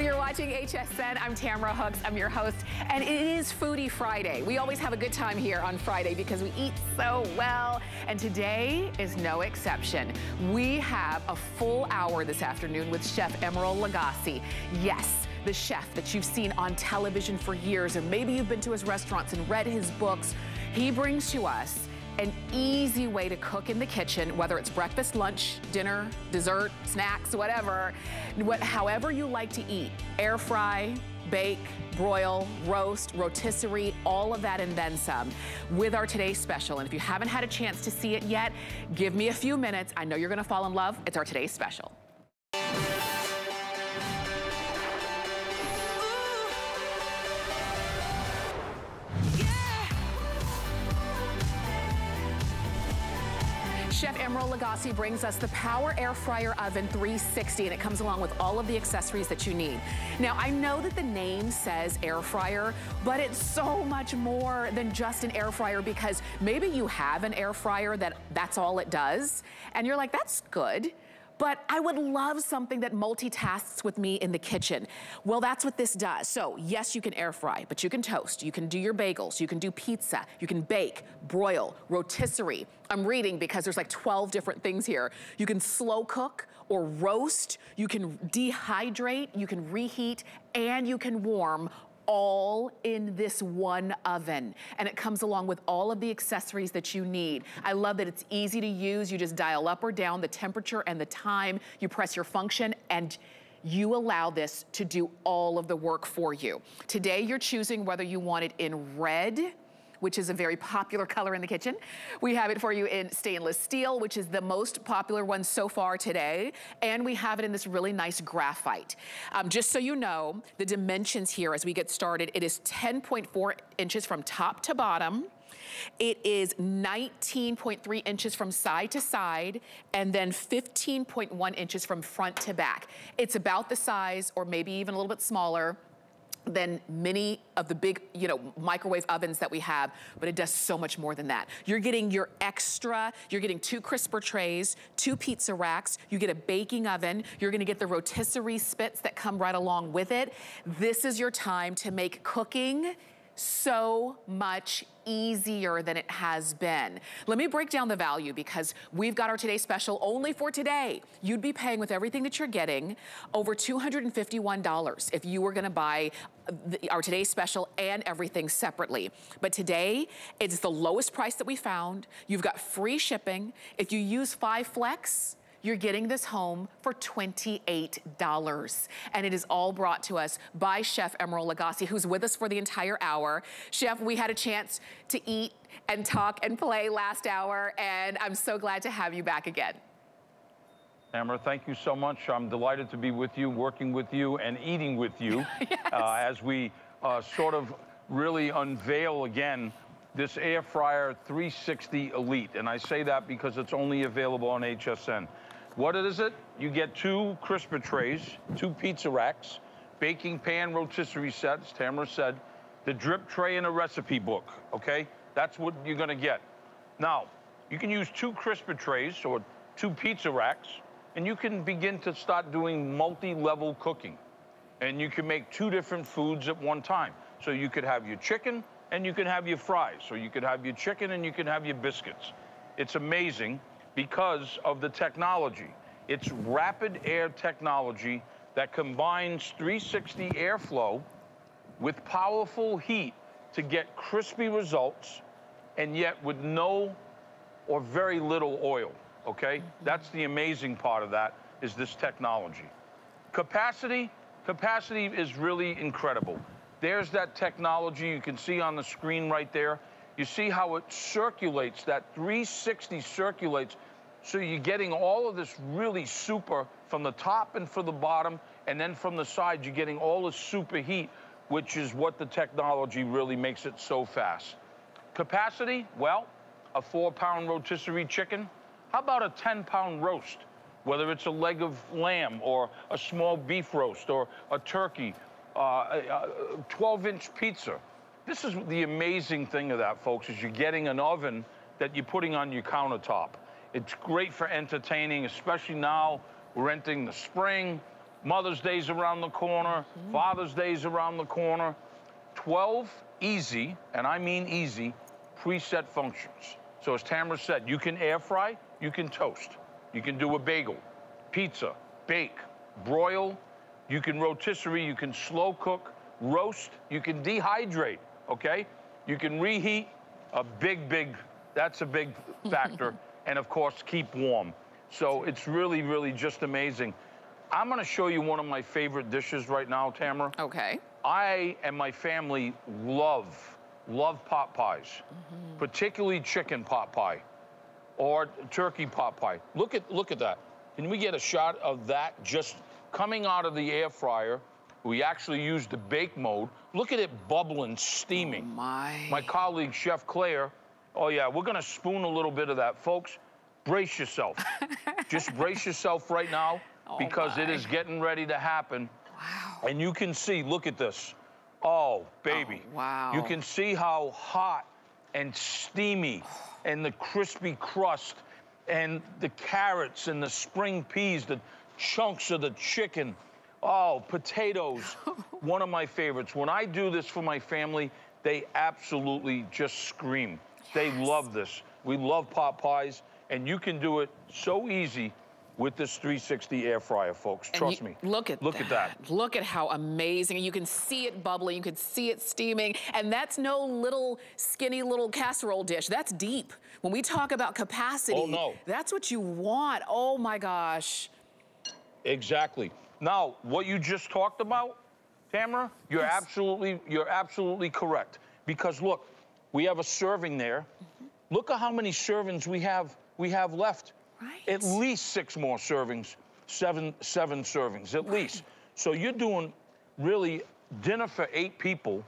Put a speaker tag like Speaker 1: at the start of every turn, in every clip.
Speaker 1: You're watching HSN. I'm Tamara Hooks. I'm your host. And it is Foodie Friday. We always have a good time here on Friday because we eat so well. And today is no exception. We have a full hour this afternoon with Chef Emeril Lagasse. Yes, the chef that you've seen on television for years, and maybe you've been to his restaurants and read his books. He brings to us an easy way to cook in the kitchen, whether it's breakfast, lunch, dinner, dessert, snacks, whatever, what, however you like to eat. Air fry, bake, broil, roast, rotisserie, all of that and then some with our today's special. And if you haven't had a chance to see it yet, give me a few minutes. I know you're gonna fall in love. It's our today's special. Chef Emeril Lagasse brings us the Power Air Fryer Oven 360 and it comes along with all of the accessories that you need. Now I know that the name says air fryer, but it's so much more than just an air fryer because maybe you have an air fryer that that's all it does and you're like, that's good but I would love something that multitasks with me in the kitchen. Well, that's what this does. So yes, you can air fry, but you can toast, you can do your bagels, you can do pizza, you can bake, broil, rotisserie. I'm reading because there's like 12 different things here. You can slow cook or roast, you can dehydrate, you can reheat, and you can warm all in this one oven. And it comes along with all of the accessories that you need. I love that it's easy to use. You just dial up or down the temperature and the time. You press your function and you allow this to do all of the work for you. Today, you're choosing whether you want it in red, which is a very popular color in the kitchen. We have it for you in stainless steel, which is the most popular one so far today. And we have it in this really nice graphite. Um, just so you know, the dimensions here as we get started, it is 10.4 inches from top to bottom. It is 19.3 inches from side to side and then 15.1 inches from front to back. It's about the size or maybe even a little bit smaller than many of the big, you know, microwave ovens that we have, but it does so much more than that. You're getting your extra, you're getting two crisper trays, two pizza racks, you get a baking oven, you're gonna get the rotisserie spits that come right along with it. This is your time to make cooking so much easier than it has been. Let me break down the value because we've got our today special only for today. You'd be paying with everything that you're getting over $251 if you were gonna buy the, our today's special and everything separately. But today, it's the lowest price that we found. You've got free shipping. If you use 5 Flex, you're getting this home for $28. And it is all brought to us by Chef Emeril Lagasse, who's with us for the entire hour. Chef, we had a chance to eat and talk and play last hour, and I'm so glad to have you back again.
Speaker 2: Tamara, thank you so much. I'm delighted to be with you, working with you, and eating with you yes. uh, as we uh, sort of really unveil again this Air Fryer 360 Elite. And I say that because it's only available on HSN. What is it? You get two crisper trays, two pizza racks, baking pan rotisserie sets, Tamara said, the drip tray and a recipe book, okay? That's what you're gonna get. Now, you can use two crisper trays or two pizza racks, and you can begin to start doing multi-level cooking. And you can make two different foods at one time. So you could have your chicken and you can have your fries. So you could have your chicken and you can have your biscuits. It's amazing because of the technology. It's rapid air technology that combines 360 airflow with powerful heat to get crispy results and yet with no or very little oil, okay? Mm-hmm. That's the amazing part of that is this technology. Capacity, capacity is really incredible. There's that technology you can see on the screen right there. You see how it circulates, that 360 circulates so you're getting all of this really super from the top and from the bottom, and then from the side, you're getting all the super heat, which is what the technology really makes it so fast. Capacity, well, a four pound rotisserie chicken. How about a 10 pound roast? Whether it's a leg of lamb or a small beef roast or a turkey, uh, a 12 inch pizza. This is the amazing thing of that, folks, is you're getting an oven that you're putting on your countertop. It's great for entertaining, especially now we're entering the spring. Mother's Day's around the corner, mm-hmm. Father's Day's around the corner. 12 easy, and I mean easy, preset functions. So as Tamara said, you can air fry, you can toast, you can do a bagel, pizza, bake, broil, you can rotisserie, you can slow cook, roast, you can dehydrate, okay? You can reheat, a big, big, that's a big factor. and of course, keep warm. So it's really, really just amazing. I'm gonna show you one of my favorite dishes right now, Tamara.
Speaker 1: Okay.
Speaker 2: I and my family love, love pot pies, mm -hmm. particularly chicken pot pie or turkey pot pie. Look at, look at that. Can we get a shot of that just coming out of the air fryer? We actually used the bake mode. Look at it bubbling, steaming.
Speaker 1: Oh my.
Speaker 2: My colleague, Chef Claire, oh yeah, we're gonna spoon a little bit of that. Folks, brace yourself. Just brace yourself right now oh because my. it is getting ready to happen.
Speaker 1: Wow.
Speaker 2: And you can see, look at this. Oh, baby.
Speaker 1: Oh, wow.
Speaker 2: You can see how hot and steamy oh. and the crispy crust and the carrots and the spring peas, the chunks of the chicken. Oh, potatoes. One of my favorites. When I do this for my family, they absolutely just scream. They love this. We love pot pies, and you can do it so easy with this 360 air fryer, folks. Trust
Speaker 1: you,
Speaker 2: me.
Speaker 1: Look at
Speaker 2: look
Speaker 1: that.
Speaker 2: at that.
Speaker 1: Look at how amazing. You can see it bubbling. You can see it steaming. And that's no little skinny little casserole dish. That's deep. When we talk about capacity,
Speaker 2: oh, no.
Speaker 1: that's what you want. Oh my gosh.
Speaker 2: Exactly. Now, what you just talked about, Tamara, you're yes. absolutely you're absolutely correct. Because look, we have a serving there. Mm -hmm. Look at how many servings we have we have left.
Speaker 1: Right.
Speaker 2: At least six more servings, seven, seven servings, at right. least. So you're doing really dinner for eight people,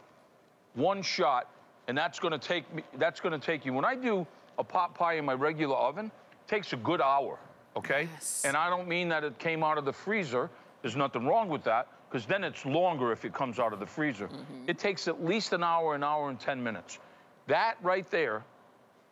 Speaker 2: one shot, and that's gonna take me, that's gonna take you. When I do a pot pie in my regular oven, it takes a good hour, okay?
Speaker 1: Yes.
Speaker 2: And I don't mean that it came out of the freezer. There's nothing wrong with that, because then it's longer if it comes out of the freezer. Mm -hmm. It takes at least an hour, an hour and 10 minutes. That right there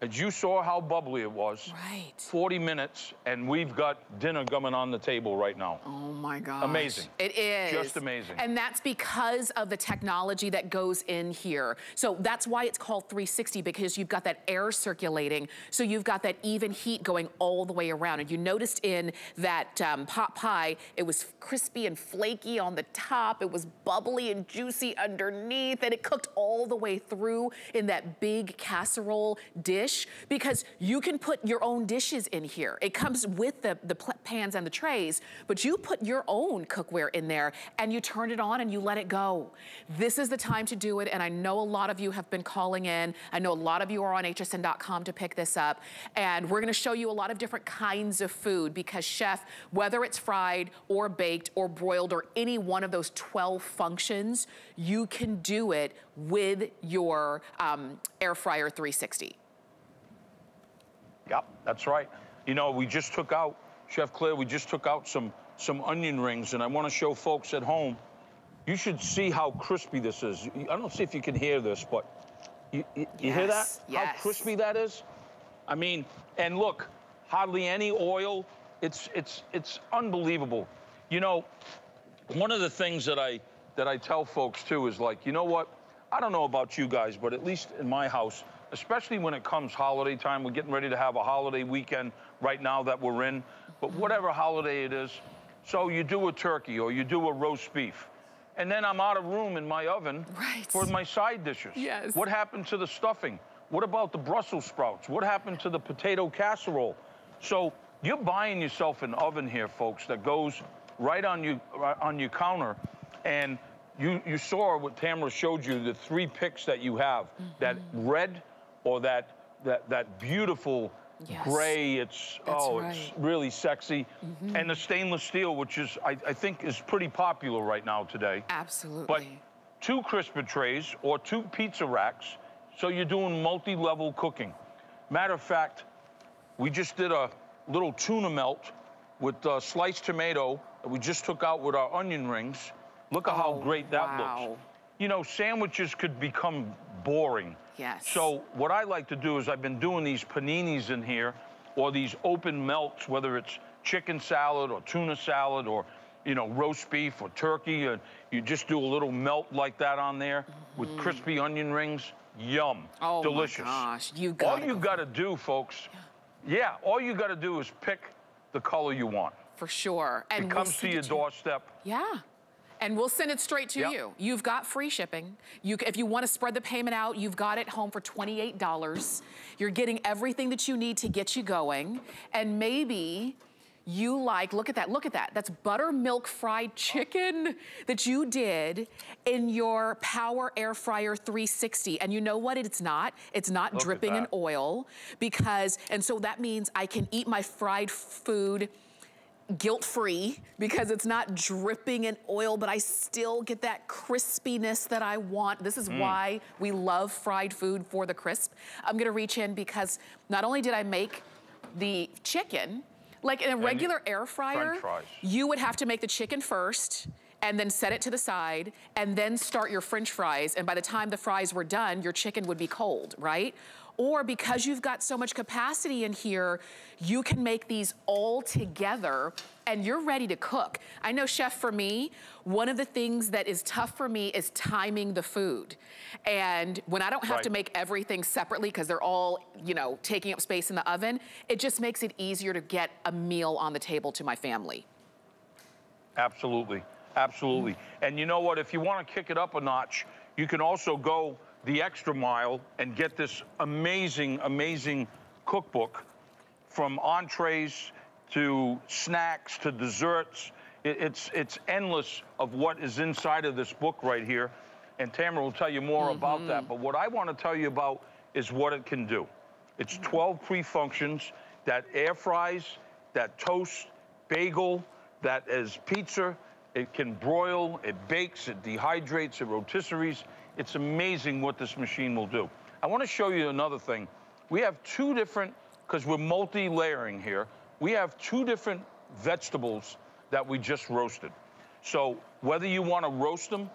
Speaker 2: as you saw how bubbly it was.
Speaker 1: Right.
Speaker 2: 40 minutes, and we've got dinner coming on the table right now.
Speaker 1: Oh my gosh.
Speaker 2: Amazing.
Speaker 1: It is.
Speaker 2: Just amazing.
Speaker 1: And that's because of the technology that goes in here. So that's why it's called 360 because you've got that air circulating. So you've got that even heat going all the way around. And you noticed in that um, pot pie, it was crispy and flaky on the top. It was bubbly and juicy underneath. And it cooked all the way through in that big casserole dish dish because you can put your own dishes in here. It comes with the, the pans and the trays, but you put your own cookware in there and you turn it on and you let it go. This is the time to do it, and I know a lot of you have been calling in. I know a lot of you are on hsn.com to pick this up, and we're gonna show you a lot of different kinds of food because chef, whether it's fried or baked or broiled or any one of those 12 functions, you can do it with your um, air fryer 360.
Speaker 2: Yep, that's right. You know, we just took out, Chef Claire, we just took out some, some onion rings, and I want to show folks at home, you should see how crispy this is. I don't see if you can hear this, but you, you, you
Speaker 1: yes,
Speaker 2: hear that?
Speaker 1: Yes.
Speaker 2: How crispy that is? I mean, and look, hardly any oil. It's, it's, it's unbelievable. You know, one of the things that I, that I tell folks too is like, you know what? I don't know about you guys, but at least in my house, especially when it comes holiday time. We're getting ready to have a holiday weekend right now that we're in, but whatever holiday it is. So you do a turkey or you do a roast beef. And then I'm out of room in my oven
Speaker 1: right.
Speaker 2: for my side dishes.
Speaker 1: Yes.
Speaker 2: What happened to the stuffing? What about the Brussels sprouts? What happened to the potato casserole? So you're buying yourself an oven here, folks, that goes right on you on your counter. And you, you saw what Tamara showed you, the three picks that you have, mm -hmm. that red, or that that that beautiful yes. gray. It's
Speaker 1: That's
Speaker 2: oh,
Speaker 1: right.
Speaker 2: it's really sexy, mm -hmm. and the stainless steel, which is I, I, think is pretty popular right now today.
Speaker 1: Absolutely.
Speaker 2: But two crisper trays or two pizza racks, so you're doing multi-level cooking. Matter of fact, we just did a little tuna melt with uh, sliced tomato that we just took out with our onion rings. Look at oh, how great that
Speaker 1: wow.
Speaker 2: looks. You know, sandwiches could become boring.
Speaker 1: Yes.
Speaker 2: So what I like to do is I've been doing these paninis in here or these open melts, whether it's chicken salad or tuna salad or you know, roast beef or turkey, and you just do a little melt like that on there mm -hmm. with crispy onion rings. Yum.
Speaker 1: Oh
Speaker 2: Delicious.
Speaker 1: my gosh. You got
Speaker 2: All you got to do, folks, yeah, all you got to do is pick the color you want.
Speaker 1: For sure.
Speaker 2: And it comes we'll to your doorstep.
Speaker 1: Yeah. And we'll send it straight to yep. you. You've got free shipping. You, if you want to spread the payment out, you've got it home for $28. You're getting everything that you need to get you going. And maybe you like, look at that, look at that. That's buttermilk fried chicken that you did in your Power Air Fryer 360. And you know what it's not? It's not look dripping in oil because, and so that means I can eat my fried food guilt-free because it's not dripping in oil, but I still get that crispiness that I want. This is mm. why we love fried food for the crisp. I'm gonna reach in because not only did I make the chicken, like in a regular air fryer, you would have to make the chicken first, and then set it to the side, and then start your french fries. And by the time the fries were done, your chicken would be cold, right? Or because you've got so much capacity in here, you can make these all together and you're ready to cook. I know, chef, for me, one of the things that is tough for me is timing the food. And when I don't have right. to make everything separately because they're all, you know, taking up space in the oven, it just makes it easier to get a meal on the table to my family.
Speaker 2: Absolutely, absolutely. And you know what, if you want to kick it up a notch, you can also go the extra mile and get this amazing, amazing cookbook from entrees to snacks to desserts. it's, it's endless of what is inside of this book right here. And Tamara will tell you more mm -hmm. about that. But what I want to tell you about is what it can do. It's 12 pre-functions that air fries, that toast, bagel, that is pizza. It can broil, it bakes, it dehydrates, it rotisseries. It's amazing what this machine will do. I want to show you another thing. We have two different, because we're multi-layering here, we have two different vegetables that we just roasted. So whether you want to roast them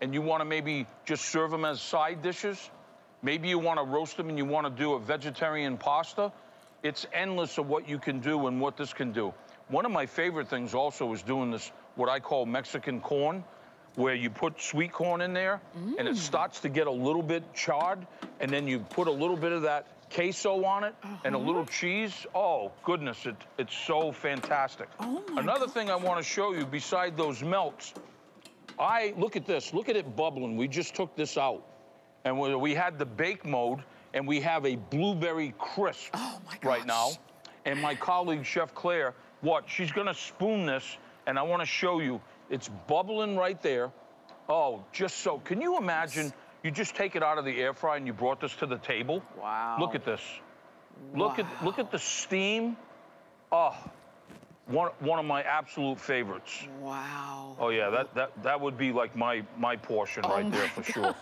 Speaker 2: and you want to maybe just serve them as side dishes, maybe you want to roast them and you want to do a vegetarian pasta, it's endless of what you can do and what this can do. One of my favorite things also is doing this, what I call Mexican corn where you put sweet corn in there mm. and it mm. starts to get a little bit charred and then you put a little bit of that queso on it uh -huh. and a little uh-huh. cheese. Oh, goodness, it, it's so fantastic.
Speaker 1: Oh
Speaker 2: Another
Speaker 1: gosh.
Speaker 2: thing I want to show you beside those melts, I, look at this, look at it bubbling. We just took this out and we, we had the bake mode and we have a blueberry crisp
Speaker 1: oh
Speaker 2: right now. And my colleague, Chef Claire, what, she's gonna spoon this and I wanna show you it's bubbling right there. Oh, just so. Can you imagine you just take it out of the air fryer and you brought this to the table?
Speaker 1: Wow.
Speaker 2: Look at this. Wow. Look at look at the steam. Oh, one one of my absolute favorites.
Speaker 1: Wow.
Speaker 2: Oh yeah, that that that would be like my my portion oh right there for gosh. sure.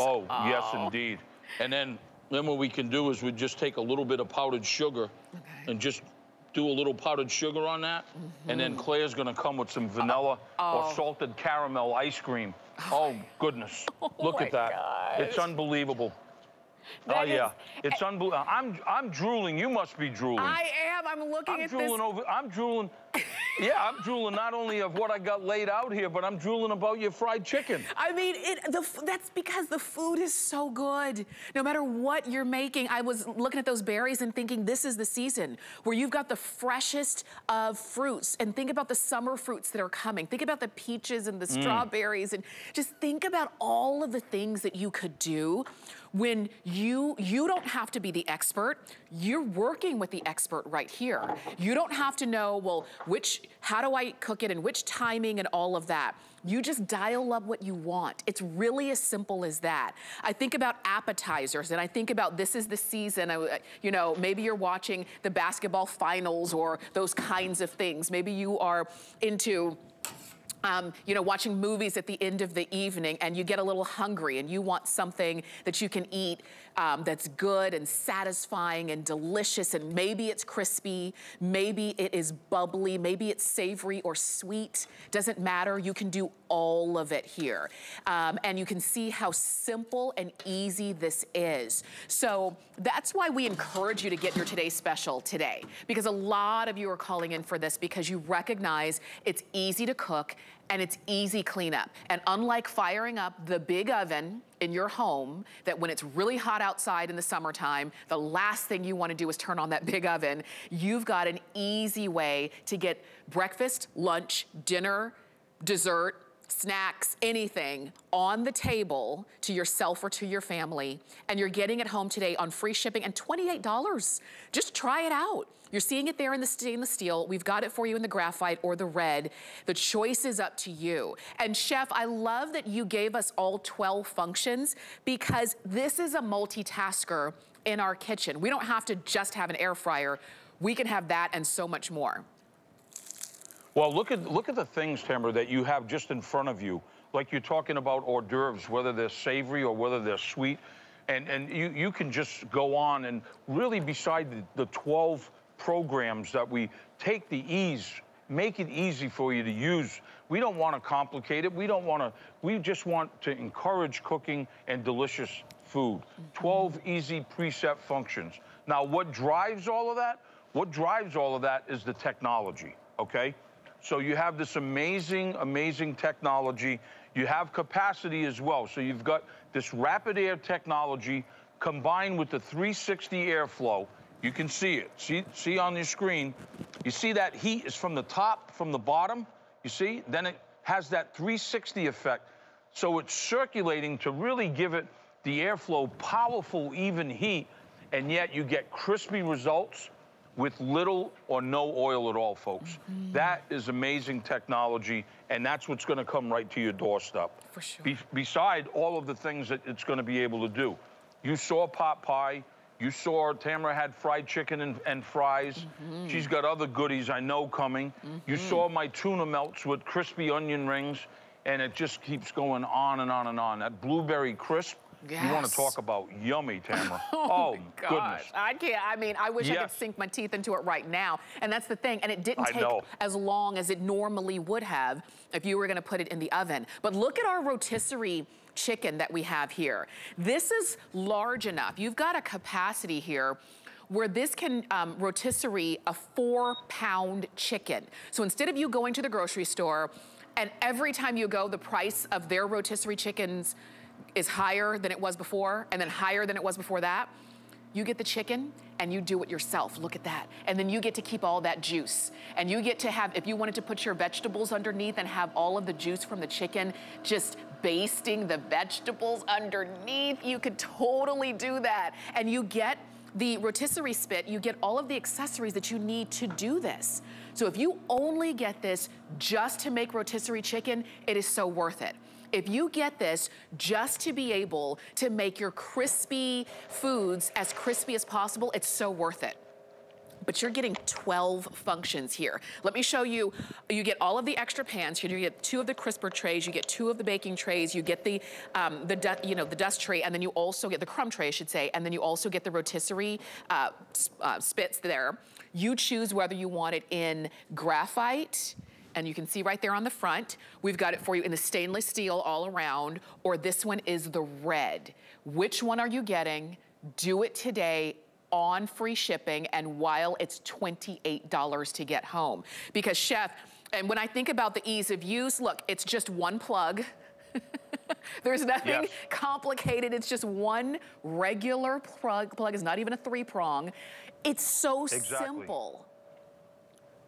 Speaker 2: Oh, oh, yes oh. indeed. And then then what we can do is we just take a little bit of powdered sugar okay. and just do a little powdered sugar on that. Mm -hmm. And then mm-hmm. Claire's gonna come with some vanilla oh. or salted caramel ice cream. Oh, oh goodness. Oh Look at that. Gosh. It's unbelievable. That oh, yeah. It's unbelievable. I'm, I'm drooling. You must be drooling.
Speaker 1: I am. I'm looking
Speaker 2: I'm
Speaker 1: at
Speaker 2: drooling
Speaker 1: this.
Speaker 2: Over, I'm drooling. yeah, I'm drooling not only of what I got laid out here, but I'm drooling about your fried chicken.
Speaker 1: I mean, it, the, that's because the food is so good. No matter what you're making, I was looking at those berries and thinking this is the season where you've got the freshest of fruits. And think about the summer fruits that are coming. Think about the peaches and the mm. strawberries and just think about all of the things that you could do when you, you don't have to be the expert, you're working with the expert right here. You don't have to know, well, which, how do I cook it and which timing and all of that. You just dial up what you want. It's really as simple as that. I think about appetizers and I think about this is the season, you know, maybe you're watching the basketball finals or those kinds of things. Maybe you are into um, you know, watching movies at the end of the evening and you get a little hungry and you want something that you can eat um, that's good and satisfying and delicious and maybe it's crispy, maybe it is bubbly, maybe it's savory or sweet, doesn't matter. You can do all of it here. Um, and you can see how simple and easy this is. So that's why we encourage you to get your Today Special today, because a lot of you are calling in for this because you recognize it's easy to cook and it's easy cleanup. And unlike firing up the big oven in your home, that when it's really hot outside in the summertime, the last thing you wanna do is turn on that big oven, you've got an easy way to get breakfast, lunch, dinner, dessert, snacks, anything on the table to yourself or to your family, and you're getting it home today on free shipping and $28. Just try it out. You're seeing it there in the stainless steel. We've got it for you in the graphite or the red. The choice is up to you. And Chef, I love that you gave us all 12 functions because this is a multitasker in our kitchen. We don't have to just have an air fryer. We can have that and so much more.
Speaker 2: Well, look at look at the things, Tamara, that you have just in front of you. Like you're talking about hors d'oeuvres, whether they're savory or whether they're sweet. And, and you, you can just go on and really beside the, the 12 programs that we take the ease, make it easy for you to use. We don't want to complicate it. We don't want to, we just want to encourage cooking and delicious food. 12 easy preset functions. Now, what drives all of that? What drives all of that is the technology, okay? So you have this amazing, amazing technology. You have capacity as well. So you've got this rapid air technology combined with the 360 airflow. You can see it. See, see on your screen. You see that heat is from the top, from the bottom. You see? Then it has that 360 effect. So it's circulating to really give it the airflow, powerful, even heat, and yet you get crispy results with little or no oil at all, folks. Mm -hmm. That is amazing technology, and that's what's going to come right to your doorstep.
Speaker 1: For sure.
Speaker 2: Be beside all of the things that it's going to be able to do. You saw pot pie. You saw Tamara had fried chicken and, and fries. Mm -hmm. She's got other goodies I know coming. Mm -hmm. You saw my tuna melts with crispy onion rings, and it just keeps going on and on and on. That blueberry crisp, Yes. You want to talk about yummy, Tamara.
Speaker 1: oh, oh goodness. I can't, I mean, I wish yes. I could sink my teeth into it right now. And that's the thing. And it didn't I take know. as long as it normally would have if you were going to put it in the oven. But look at our rotisserie chicken that we have here. This is large enough. You've got a capacity here where this can um, rotisserie a four pound chicken. So instead of you going to the grocery store and every time you go, the price of their rotisserie chickens is higher than it was before and then higher than it was before that, you get the chicken and you do it yourself. Look at that. And then you get to keep all that juice. And you get to have, if you wanted to put your vegetables underneath and have all of the juice from the chicken just basting the vegetables underneath, you could totally do that. And you get the rotisserie spit, you get all of the accessories that you need to do this. So if you only get this just to make rotisserie chicken, it is so worth it. If you get this just to be able to make your crispy foods as crispy as possible, it's so worth it but you're getting 12 functions here. Let me show you, you get all of the extra pans here. You get two of the crisper trays, you get two of the baking trays, you get the, um, the you know, the dust tray, and then you also get the crumb tray, I should say, and then you also get the rotisserie uh, uh, spits there. You choose whether you want it in graphite, and you can see right there on the front, we've got it for you in the stainless steel all around, or this one is the red. Which one are you getting? Do it today on free shipping and while it's $28 to get home. Because chef, and when I think about the ease of use, look, it's just one plug. There's nothing yes. complicated. It's just one regular plug. Plug is not even a three prong. It's so exactly. simple.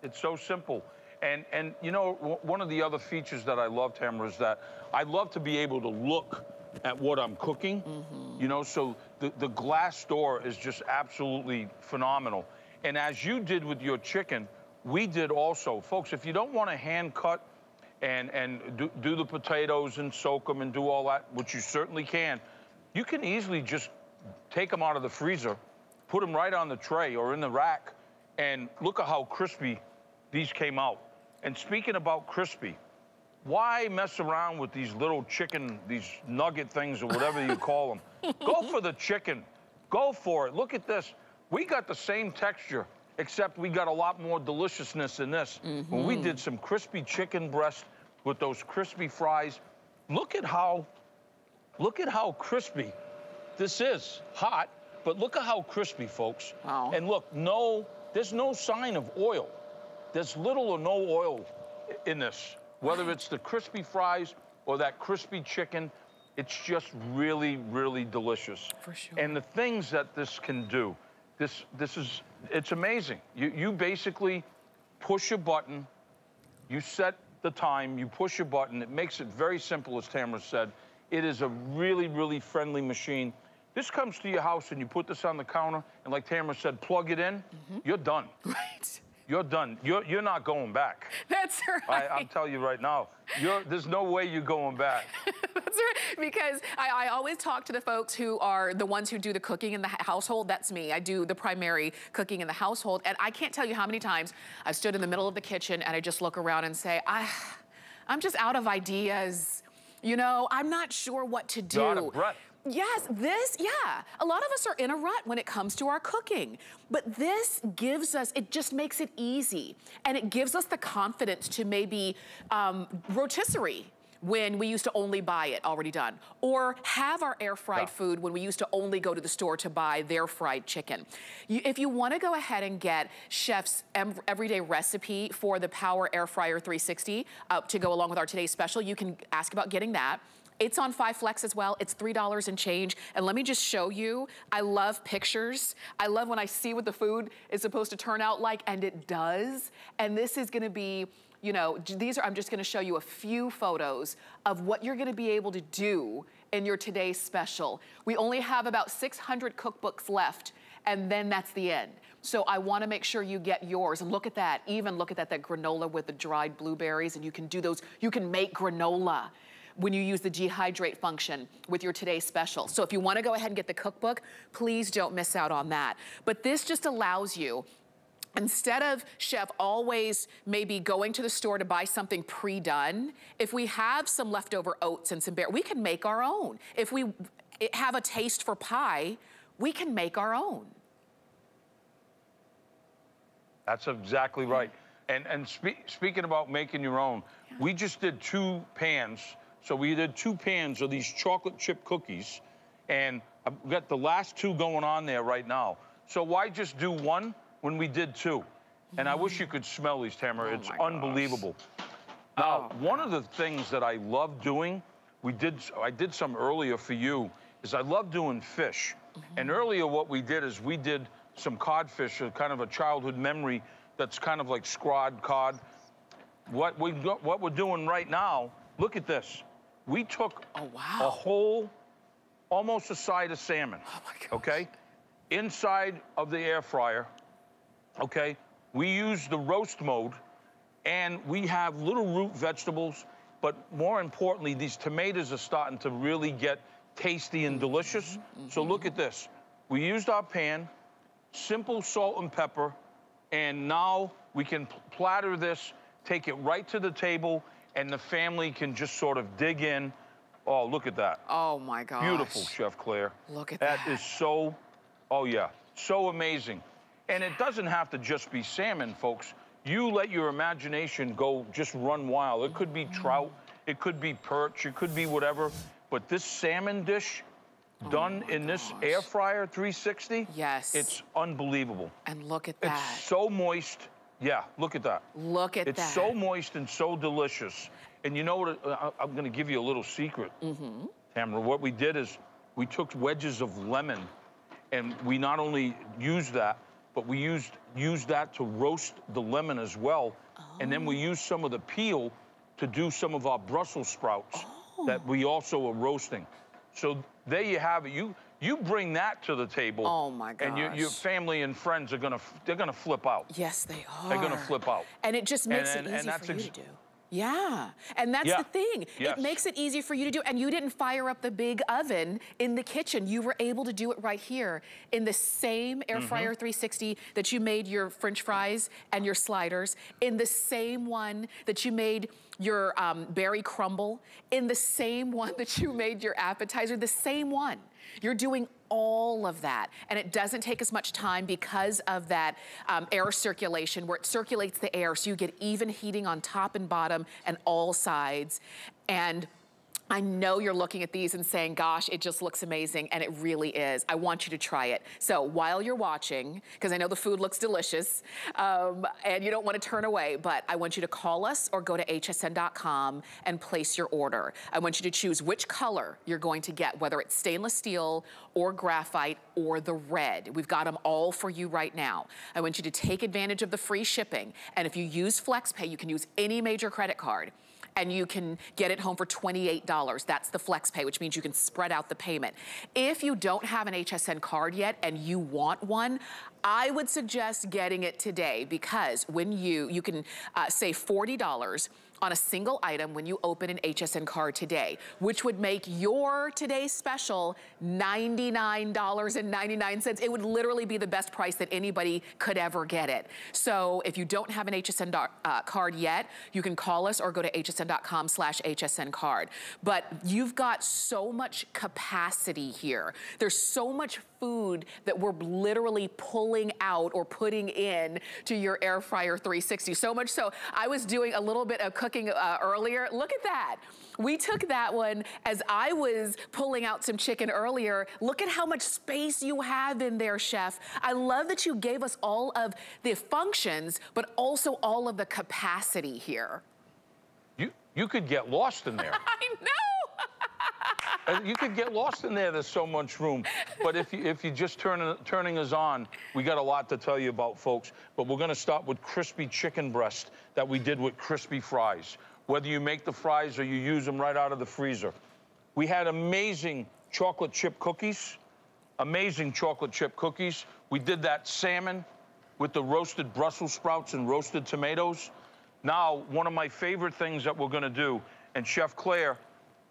Speaker 2: It's so simple. And, and you know, one of the other features that I love, Tamara, is that I love to be able to look at what I'm cooking. Mm -hmm. You know, so the, the glass door is just absolutely phenomenal. And as you did with your chicken, we did also. Folks, if you don't want to hand cut and, and do, do the potatoes and soak them and do all that, which you certainly can, you can easily just take them out of the freezer, put them right on the tray or in the rack, and look at how crispy these came out. And speaking about crispy, why mess around with these little chicken, these nugget things or whatever you call them? Go for the chicken. Go for it. Look at this. We got the same texture, except we got a lot more deliciousness in this. Mm -hmm. When we mm-hmm. did some crispy chicken breast with those crispy fries. Look at how, look at how crispy this is. Hot, but look at how crispy, folks.
Speaker 1: Wow.
Speaker 2: And look, no, there's no sign of oil. There's little or no oil in this. Whether it's the crispy fries or that crispy chicken, it's just really, really delicious.
Speaker 1: For sure.
Speaker 2: And the things that this can do, this, this is, it's amazing. You, you basically push a button, you set the time, you push a button. It makes it very simple, as Tamara said. It is a really, really friendly machine. This comes to your house and you put this on the counter, and like Tamara said, plug it in, mm-hmm. you're done.
Speaker 1: Right.
Speaker 2: You're done. You're, you're not going back.
Speaker 1: That's right.
Speaker 2: I, I'm telling you right now, you're, there's no way you're going back.
Speaker 1: That's right. Because I, I always talk to the folks who are the ones who do the cooking in the household. That's me. I do the primary cooking in the household. And I can't tell you how many times I've stood in the middle of the kitchen and I just look around and say, I, I'm just out of ideas. You know, I'm not sure what to do.
Speaker 2: You're out of breath.
Speaker 1: Yes, this, yeah. A lot of us are in a rut when it comes to our cooking. But this gives us, it just makes it easy. And it gives us the confidence to maybe um, rotisserie when we used to only buy it already done. Or have our air fried
Speaker 2: Yeah.
Speaker 1: food when we used to only go to the store to buy their fried chicken. You, if you wanna go ahead and get Chef's em- everyday recipe for the Power Air Fryer 360 uh, to go along with our today's special, you can ask about getting that. It's on Five Flex as well. It's $3 and change. And let me just show you, I love pictures. I love when I see what the food is supposed to turn out like, and it does. And this is gonna be, you know, these are, I'm just gonna show you a few photos of what you're gonna be able to do in your today's special. We only have about 600 cookbooks left, and then that's the end. So I wanna make sure you get yours. And look at that, even look at that, that granola with the dried blueberries, and you can do those, you can make granola when you use the dehydrate function with your today's special. So if you wanna go ahead and get the cookbook, please don't miss out on that. But this just allows you Instead of chef always maybe going to the store to buy something pre-done, if we have some leftover oats and some beer, we can make our own. If we have a taste for pie, we can make our own.
Speaker 2: That's exactly right. And and spe- speaking about making your own, we just did two pans. So we did two pans of these chocolate chip cookies, and I've got the last two going on there right now. So why just do one when we did two? And I wish you could smell these, Tamara.
Speaker 1: Oh
Speaker 2: it's
Speaker 1: my gosh.
Speaker 2: unbelievable. Oh. Now, one of the things that I love doing, we did, I did some earlier for you, is I love doing fish. Mm-hmm. And earlier, what we did is we did some codfish, a kind of a childhood memory that's kind of like scrod cod. What we what we're doing right now, look at this. We took
Speaker 1: Oh,
Speaker 2: a whole, almost a side of salmon.
Speaker 1: Oh.
Speaker 2: Okay, inside of the air fryer. Okay, we use the roast mode, and we have little root vegetables. But more importantly, these tomatoes are starting to really get tasty and mm-hmm. delicious. So mm-hmm. look at this. We used our pan, simple salt and pepper, and now we can platter this, take it right to the table, and the family can just sort of dig in. Oh, look at that.
Speaker 1: Oh my gosh.
Speaker 2: Beautiful, Chef Claire.
Speaker 1: Look at
Speaker 2: That
Speaker 1: that.
Speaker 2: is so, oh yeah, so amazing. And it doesn't have to just be salmon, folks. You let your imagination go just run wild. It could be trout, it could be perch, it could be whatever. But this salmon dish oh done in this air fryer 360,
Speaker 1: Yes.
Speaker 2: it's unbelievable.
Speaker 1: And look at that.
Speaker 2: It's so moist. Yeah, look at that.
Speaker 1: look at
Speaker 2: It's
Speaker 1: that.
Speaker 2: It's so moist and so delicious. And you know what? uh, I- I'm going to give you a little secret,
Speaker 1: Mm-hmm.
Speaker 2: Tamara. What we did is we took wedges of lemon, and we not only used that, but we used used that to roast the lemon as well. And then
Speaker 1: Oh.
Speaker 2: we used some of the peel to do some of our Brussels sprouts
Speaker 1: Oh.
Speaker 2: that we also are roasting. So there you have it. You you bring that to the table.
Speaker 1: Oh, my
Speaker 2: And your, your family and friends are gonna they're gonna flip out.
Speaker 1: Yes, they are.
Speaker 2: They're gonna flip out.
Speaker 1: And it just makes
Speaker 2: And-
Speaker 1: it
Speaker 2: and-
Speaker 1: easy
Speaker 2: and that's
Speaker 1: for you to do. Yeah, and that's
Speaker 2: Yeah.
Speaker 1: the thing.
Speaker 2: Yes.
Speaker 1: It makes it easy for you to do, and you didn't fire up the big oven in the kitchen. You were able to do it right here in the same air
Speaker 2: Mm-hmm.
Speaker 1: fryer 360 that you made your french fries and your sliders, in the same one that you made your um, berry crumble, in the same one that you made your appetizer, the same one. You're doing all of that. And it doesn't take as much time because of that um, air circulation where it circulates the air so you get even heating on top and bottom and all sides. And I know you're looking at these and saying, gosh, it just looks amazing, and it really is. I want you to try it. So while you're watching, because I know the food looks delicious, um, and you don't want to turn away, but I want you to call us or go to hsn.com and place your order. I want you to choose which color you're going to get, whether it's stainless steel or graphite or the red. We've got them all for you right now. I want you to take advantage of the free shipping, and if you use FlexPay, you can use any major credit card and you can get it home for $28. That's the flex pay, which means you can spread out the payment. If you don't have an HSN card yet and you want one, I would suggest getting it today because when you, you can uh, save $40 on a single item when you open an HSN card today, which would make your today's special $99.99. It would literally be the best price that anybody could ever get it. So if you don't have an HSN uh, card yet, you can call us or go to hsn.com slash HSN card. But you've got so much capacity here. There's so much food that we're literally pulling out or putting in to your air fryer 360. So much so, I was doing a little bit of cooking uh, earlier. Look at that. We took that one as I was pulling out some chicken earlier. Look at how much space you have in there, chef. I love that you gave us all of the functions, but also all of the capacity here.
Speaker 2: You, you could get lost in there.
Speaker 1: I know
Speaker 2: you could get lost in there. There's so much room. But if you, if you just turn, turning us on, we got a lot to tell you about, folks. But we're going to start with crispy chicken breast that we did with crispy fries. Whether you make the fries or you use them right out of the freezer. We had amazing chocolate chip cookies. Amazing chocolate chip cookies. We did that salmon with the roasted Brussels sprouts and roasted tomatoes. Now, one of my favorite things that we're going to do, and Chef Claire,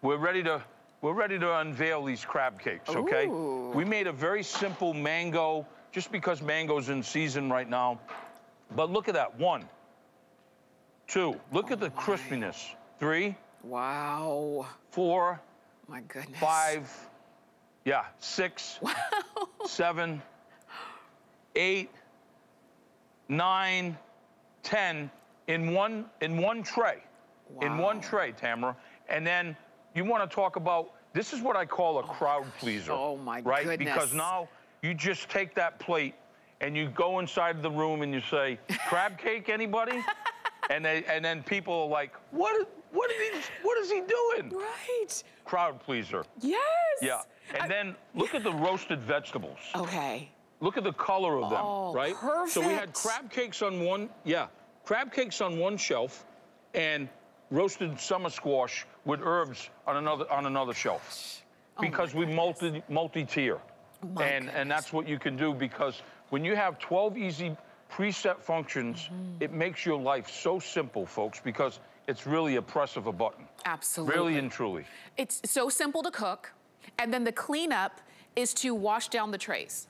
Speaker 2: we're ready to we're ready to unveil these crab cakes, okay?
Speaker 1: Ooh.
Speaker 2: We made a very simple mango, just because mango's in season right now. But look at that, one, two, look oh at the my. crispiness. Three.
Speaker 1: Wow.
Speaker 2: Four.
Speaker 1: My goodness.
Speaker 2: Five. Yeah, six.
Speaker 1: Wow.
Speaker 2: Seven. Eight. Nine. Ten in one in one tray. Wow. In one tray, Tamara. And then you want to talk about, this is what I call a oh, crowd pleaser.
Speaker 1: Oh my
Speaker 2: right?
Speaker 1: goodness.
Speaker 2: Because now you just take that plate and you go inside the room and you say, crab cake, anybody? and they, and then people are like, what, what, is he, what is he doing?
Speaker 1: Right.
Speaker 2: Crowd pleaser.
Speaker 1: Yes.
Speaker 2: Yeah. And I, then look at the roasted vegetables.
Speaker 1: Okay.
Speaker 2: Look at the color of them,
Speaker 1: oh,
Speaker 2: right?
Speaker 1: Perfect.
Speaker 2: So we had crab cakes on one, yeah, crab cakes on one shelf and roasted summer squash with herbs on another on another shelf oh because we multi multi-tier. and and that's what you can do because when you have 12 easy preset functions, mm -hmm. it makes your life so simple, folks, because it's really a press of a button.
Speaker 1: Absolutely.
Speaker 2: Really and truly.
Speaker 1: It's so simple to cook. And then the cleanup is to wash down the trays.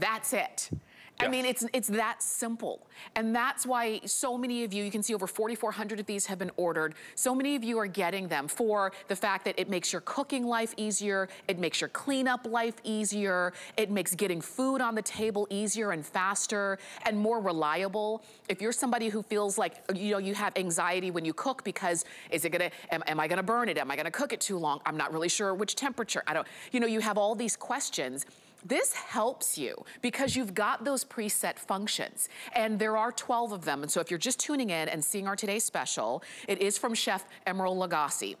Speaker 1: That's it. I mean, it's, it's that simple. And that's why so many of you, you can see over 4,400 of these have been ordered. So many of you are getting them for the fact that it makes your cooking life easier. It makes your cleanup life easier. It makes getting food on the table easier and faster and more reliable. If you're somebody who feels like, you know, you have anxiety when you cook because is it gonna, am, am I gonna burn it? Am I gonna cook it too long? I'm not really sure which temperature. I don't, you know, you have all these questions. This helps you because you've got those preset functions and there are 12 of them. And so if you're just tuning in and seeing our today's special, it is from Chef Emeril Lagasse.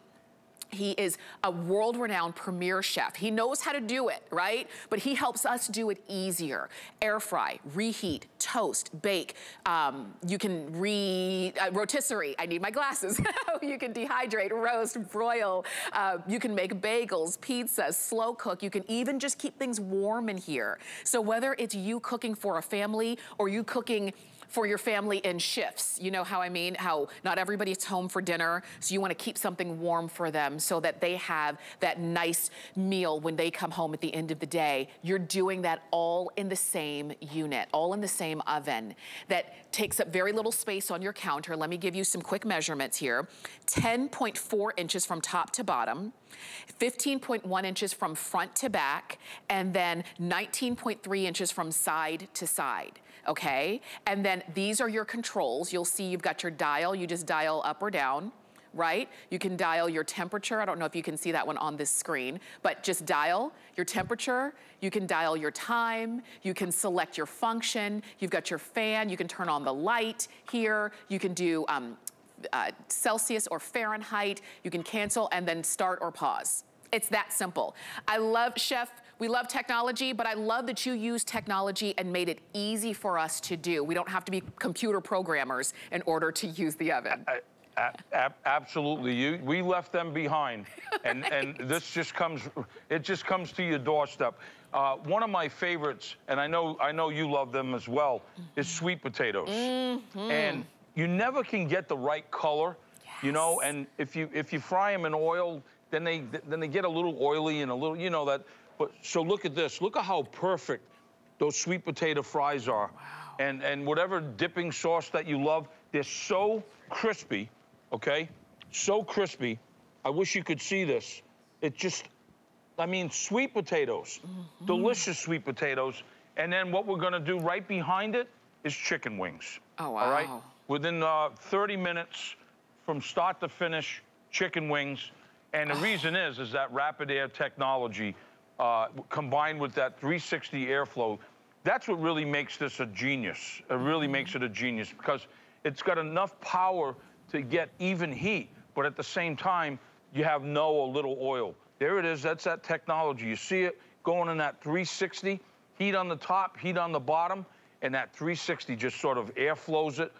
Speaker 1: He is a world-renowned premier chef. He knows how to do it, right? But he helps us do it easier. Air fry, reheat, toast, bake. Um, you can re, uh, rotisserie, I need my glasses. you can dehydrate, roast, broil. Uh, you can make bagels, pizza, slow cook. You can even just keep things warm in here. So whether it's you cooking for a family or you cooking for your family in shifts. You know how I mean? How not everybody's home for dinner, so you wanna keep something warm for them so that they have that nice meal when they come home at the end of the day. You're doing that all in the same unit, all in the same oven that takes up very little space on your counter. Let me give you some quick measurements here. 10.4 inches from top to bottom. 15.1 inches from front to back, and then 19.3 inches from side to side okay? And then these are your controls. You'll see you've got your dial. You just dial up or down right? You can dial your temperature. I don't know if you can see that one on this screen, but just dial your temperature. You can dial your time. You can select your function. You've got your fan. You can turn on the light here. You can do um, uh, Celsius or Fahrenheit. You can cancel and then start or pause. It's that simple. I love, Chef, we love technology, but I love that you use technology and made it easy for us to do. We don't have to be computer programmers in order to use the oven. I,
Speaker 2: absolutely, you, we left them behind, and right. and this just comes, it just comes to your doorstep. Uh, one of my favorites, and I know I know you love them as well, mm -hmm. is sweet potatoes, mm -hmm. and you never can get the right color, yes. you know. And if you if you fry them in oil, then they then they get a little oily and a little, you know that. But so look at this. Look at how perfect those sweet potato fries are. Wow. And and whatever dipping sauce that you love, they're so crispy, okay? So crispy. I wish you could see this. It just, I mean, sweet potatoes, mm -hmm. delicious sweet potatoes. And then what we're gonna do right behind it is chicken wings.
Speaker 1: Oh, wow.
Speaker 2: All right? Within uh, 30 minutes from start to finish, chicken wings. And the reason is, is that rapid air technology uh, combined with that 360 airflow, that's what really makes this a genius. It really mm-hmm. makes it a genius because it's got enough power to get even heat, but at the same time, you have no or little oil. There it is, that's that technology. You see it going in that 360, heat on the top, heat on the bottom, and that 360 just sort of air flows it,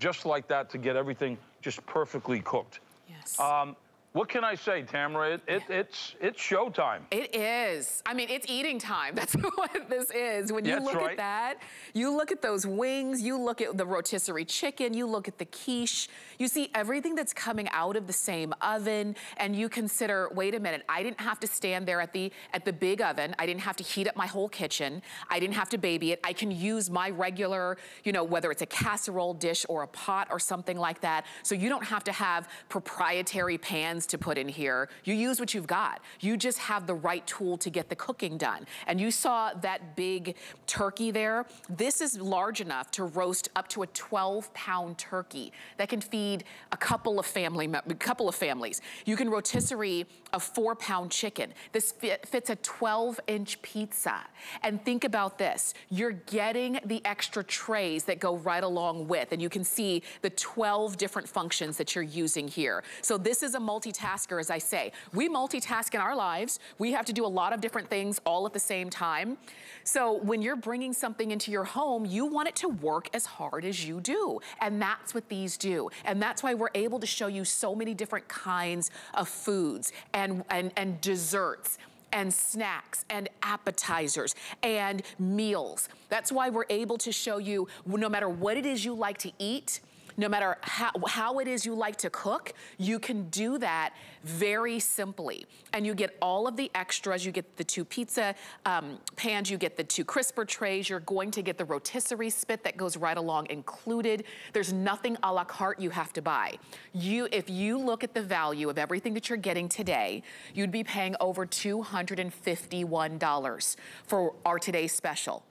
Speaker 2: just like that to get everything just perfectly cooked.
Speaker 1: Yes.
Speaker 2: Um, what can I say, Tamara? It, it, it's it's showtime.
Speaker 1: It is. I mean, it's eating time. That's what this is. When you
Speaker 2: That's
Speaker 1: look
Speaker 2: right.
Speaker 1: at that, you look at those wings, you look at the rotisserie chicken, you look at the quiche, you see everything that's coming out of the same oven, and you consider, wait a minute, I didn't have to stand there at the at the big oven. I didn't have to heat up my whole kitchen. I didn't have to baby it. I can use my regular, you know, whether it's a casserole dish or a pot or something like that. So you don't have to have proprietary pans to put in here. You use what you've got. You just have the right tool to get the cooking done. And you saw that big turkey there. This is large enough to roast up to a 12 pound turkey that can feed a couple of family, couple of families. You can rotisserie a four pound chicken. This fit, fits a 12 inch pizza. And think about this, you're getting the extra trays that go right along with, and you can see the 12 different functions that you're using here. So this is a multitasker, as I say. We multitask in our lives. We have to do a lot of different things all at the same time. So when you're bringing something into your home, you want it to work as hard as you do. And that's what these do. And that's why we're able to show you so many different kinds of foods and, and, and desserts and snacks and appetizers and meals. That's why we're able to show you no matter what it is you like to eat, no matter how, how it is you like to cook, you can do that very simply. And you get all of the extras. You get the two pizza um, pans, you get the two crisper trays, you're going to get the rotisserie spit that goes right along included. There's nothing a la carte you have to buy. You, If you look at the value of everything that you're getting today, you'd be paying over $251 for our today's special.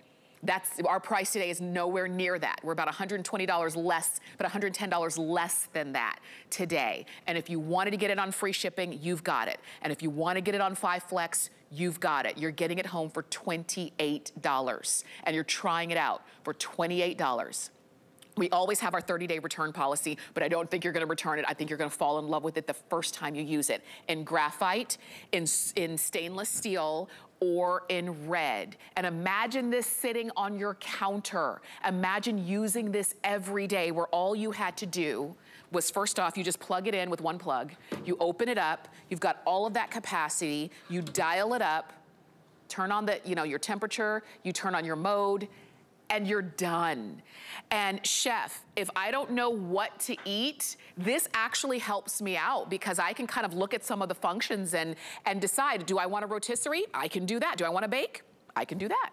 Speaker 1: That's, our price today is nowhere near that. We're about $120 less, but $110 less than that today. And if you wanted to get it on free shipping, you've got it. And if you want to get it on Five Flex, you've got it. You're getting it home for $28. And you're trying it out for $28. We always have our 30-day return policy, but I don't think you're gonna return it. I think you're gonna fall in love with it the first time you use it. In graphite, in, in stainless steel, or in red. And imagine this sitting on your counter. Imagine using this every day where all you had to do was first off, you just plug it in with one plug. You open it up, you've got all of that capacity, you dial it up, turn on the, you know, your temperature, you turn on your mode, and you're done. And chef, if I don't know what to eat, this actually helps me out because I can kind of look at some of the functions and, and decide, do I want a rotisserie? I can do that. Do I want to bake? I can do that.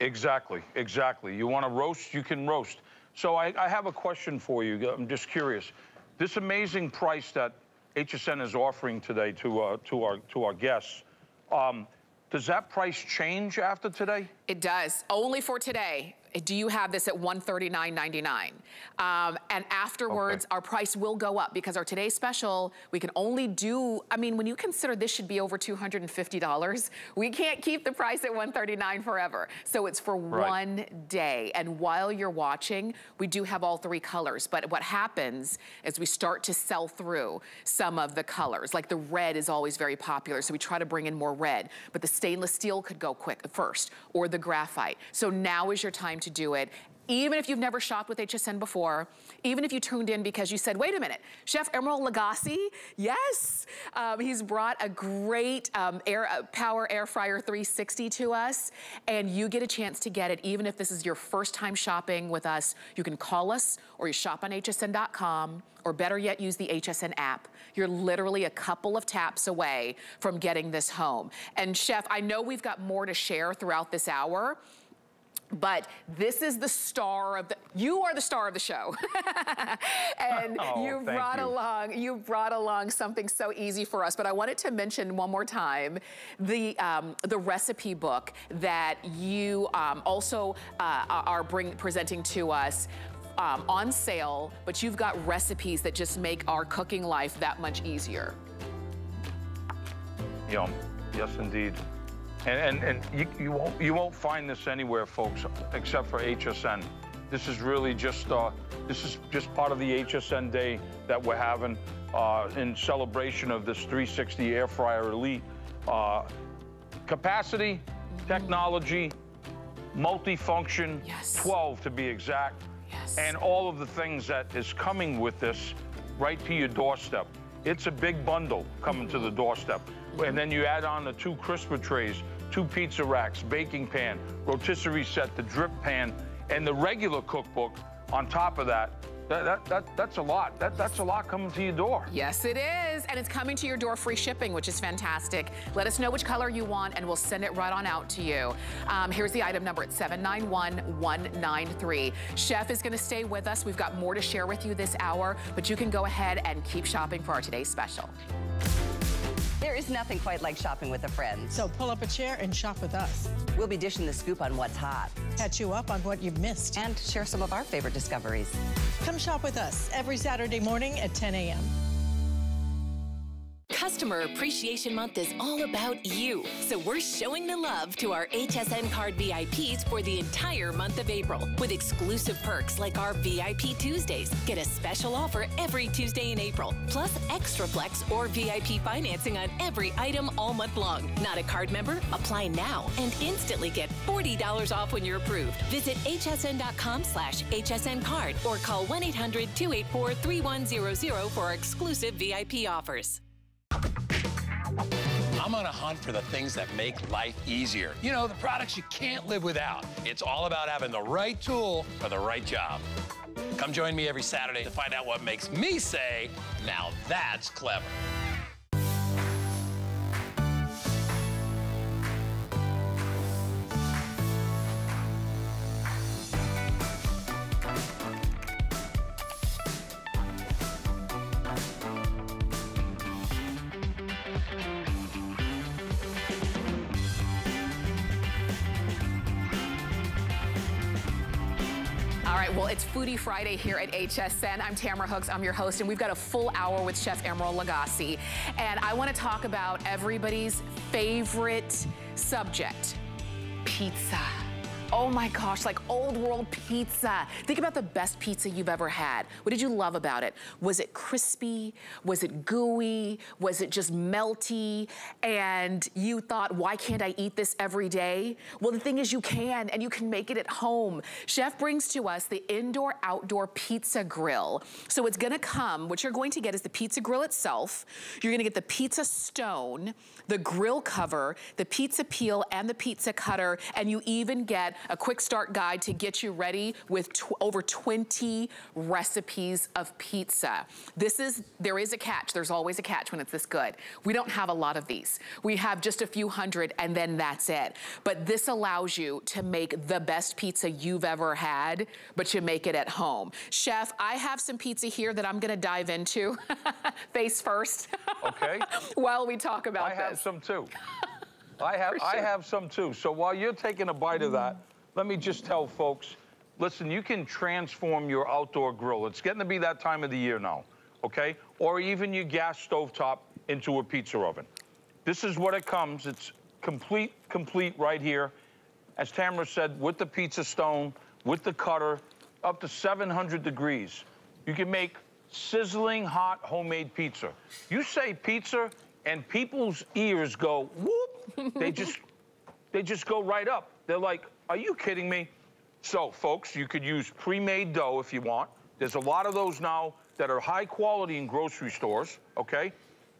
Speaker 2: Exactly, exactly. You want to roast, you can roast. So I, I have a question for you. I'm just curious. This amazing price that HSN is offering today to uh, to our to our guests. Um, does that price change after today?
Speaker 1: It does, only for today do you have this at $139.99? Um, and afterwards, okay. our price will go up because our today's special, we can only do, I mean, when you consider this should be over $250, we can't keep the price at 139 forever. So it's for right. one day. And while you're watching, we do have all three colors. But what happens is we start to sell through some of the colors. Like the red is always very popular, so we try to bring in more red. But the stainless steel could go quick first, or the graphite. So now is your time to do it even if you've never shopped with HSN before, even if you tuned in because you said, wait a minute, Chef Emeril Lagasse, yes, um, he's brought a great um, air, uh, Power Air Fryer 360 to us, and you get a chance to get it even if this is your first time shopping with us. You can call us or you shop on hsn.com or better yet, use the HSN app. You're literally a couple of taps away from getting this home. And Chef, I know we've got more to share throughout this hour, but this is the star of the, you are the star of the show. and oh, you brought you. along, you brought along something so easy for us. But I wanted to mention one more time, the, um, the recipe book that you um, also uh, are bring, presenting to us um, on sale, but you've got recipes that just make our cooking life that much easier.
Speaker 2: Yum, yes indeed. And, and, and you, you, won't, you won't find this anywhere, folks, except for HSN. This is really just, uh, this is just part of the HSN day that we're having uh, in celebration of this 360 Air Fryer Elite. Uh, capacity, technology, multifunction,
Speaker 1: yes.
Speaker 2: 12 to be exact,
Speaker 1: yes.
Speaker 2: and all of the things that is coming with this right to your doorstep. It's a big bundle coming mm -hmm. to the doorstep. Mm -hmm. And then you add on the two crisper trays two pizza racks, baking pan, rotisserie set, the drip pan, and the regular cookbook on top of that. That, that, that, that's a lot. That, that's a lot coming to your door.
Speaker 1: Yes, it is. And it's coming to your door free shipping, which is fantastic. Let us know which color you want, and we'll send it right on out to you. Um, here's the item number. It's 791193. Chef is going to stay with us. We've got more to share with you this hour, but you can go ahead and keep shopping for our today's special.
Speaker 3: There is nothing quite like shopping with a friend.
Speaker 4: So pull up a chair and shop with us.
Speaker 3: We'll be dishing the scoop on what's hot.
Speaker 4: Catch you up on what you've missed.
Speaker 3: And share some of our favorite discoveries.
Speaker 4: Come shop with us every Saturday morning at 10 a.m.
Speaker 5: Customer Appreciation Month is all about you. So we're showing the love to our HSN card VIPs for the entire month of April with exclusive perks like our VIP Tuesdays. Get a special offer every Tuesday in April, plus extra flex or VIP financing on every item all month long. Not a card member? Apply now and instantly get $40 off when you're approved. Visit hsn.com slash hsn card or call 1-800-284-3100 for our exclusive VIP offers.
Speaker 6: I'm on a hunt for the things that make life easier. You know, the products you can't live without. It's all about having the right tool for the right job. Come join me every Saturday to find out what makes me say, now that's clever.
Speaker 1: It's Foodie Friday here at HSN. I'm Tamara Hooks, I'm your host, and we've got a full hour with Chef Emeril Lagasse. And I wanna talk about everybody's favorite subject, pizza. Oh my gosh, like old world pizza. Think about the best pizza you've ever had. What did you love about it? Was it crispy? Was it gooey? Was it just melty? And you thought, why can't I eat this every day? Well, the thing is you can, and you can make it at home. Chef brings to us the indoor outdoor pizza grill. So it's gonna come, what you're going to get is the pizza grill itself. You're gonna get the pizza stone, the grill cover, the pizza peel, and the pizza cutter, and you even get get a quick start guide to get you ready with over 20 recipes of pizza. This is, there is a catch. There's always a catch when it's this good. We don't have a lot of these. We have just a few hundred and then that's it. But this allows you to make the best pizza you've ever had, but you make it at home. Chef, I have some pizza here that I'm gonna dive into, face first.
Speaker 2: Okay.
Speaker 1: While we talk about
Speaker 2: I
Speaker 1: this.
Speaker 2: have some too. I have,
Speaker 1: sure.
Speaker 2: I have some too. So while you're taking a bite of that, let me just tell folks, listen, you can transform your outdoor grill. It's getting to be that time of the year now, okay? Or even your gas stove top into a pizza oven. This is what it comes. It's complete, complete right here. As Tamara said, with the pizza stone, with the cutter, up to 700 degrees. You can make sizzling hot homemade pizza. You say pizza and people's ears go whoop. they just they just go right up. They're like, "Are you kidding me?" So, folks, you could use pre-made dough if you want. There's a lot of those now that are high quality in grocery stores, okay?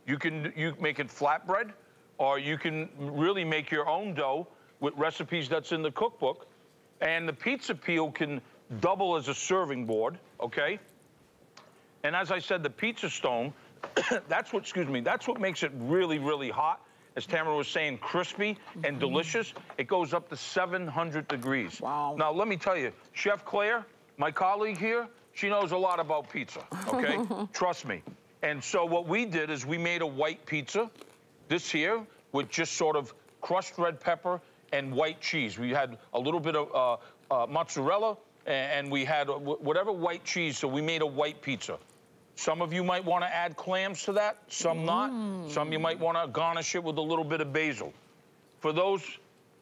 Speaker 2: You can you make it flatbread or you can really make your own dough with recipes that's in the cookbook. And the pizza peel can double as a serving board, okay? And as I said, the pizza stone, that's what, excuse me, that's what makes it really, really hot. As Tamara was saying, crispy and delicious. It goes up to 700 degrees.
Speaker 1: Wow.
Speaker 2: Now, let me tell you, Chef Claire, my colleague here, she knows a lot about pizza, okay? Trust me. And so what we did is we made a white pizza, this here, with just sort of crushed red pepper and white cheese. We had a little bit of uh, uh, mozzarella, and we had whatever white cheese, so we made a white pizza. Some of you might want to add clams to that, some mm. not. Some you might want to garnish it with a little bit of basil. For those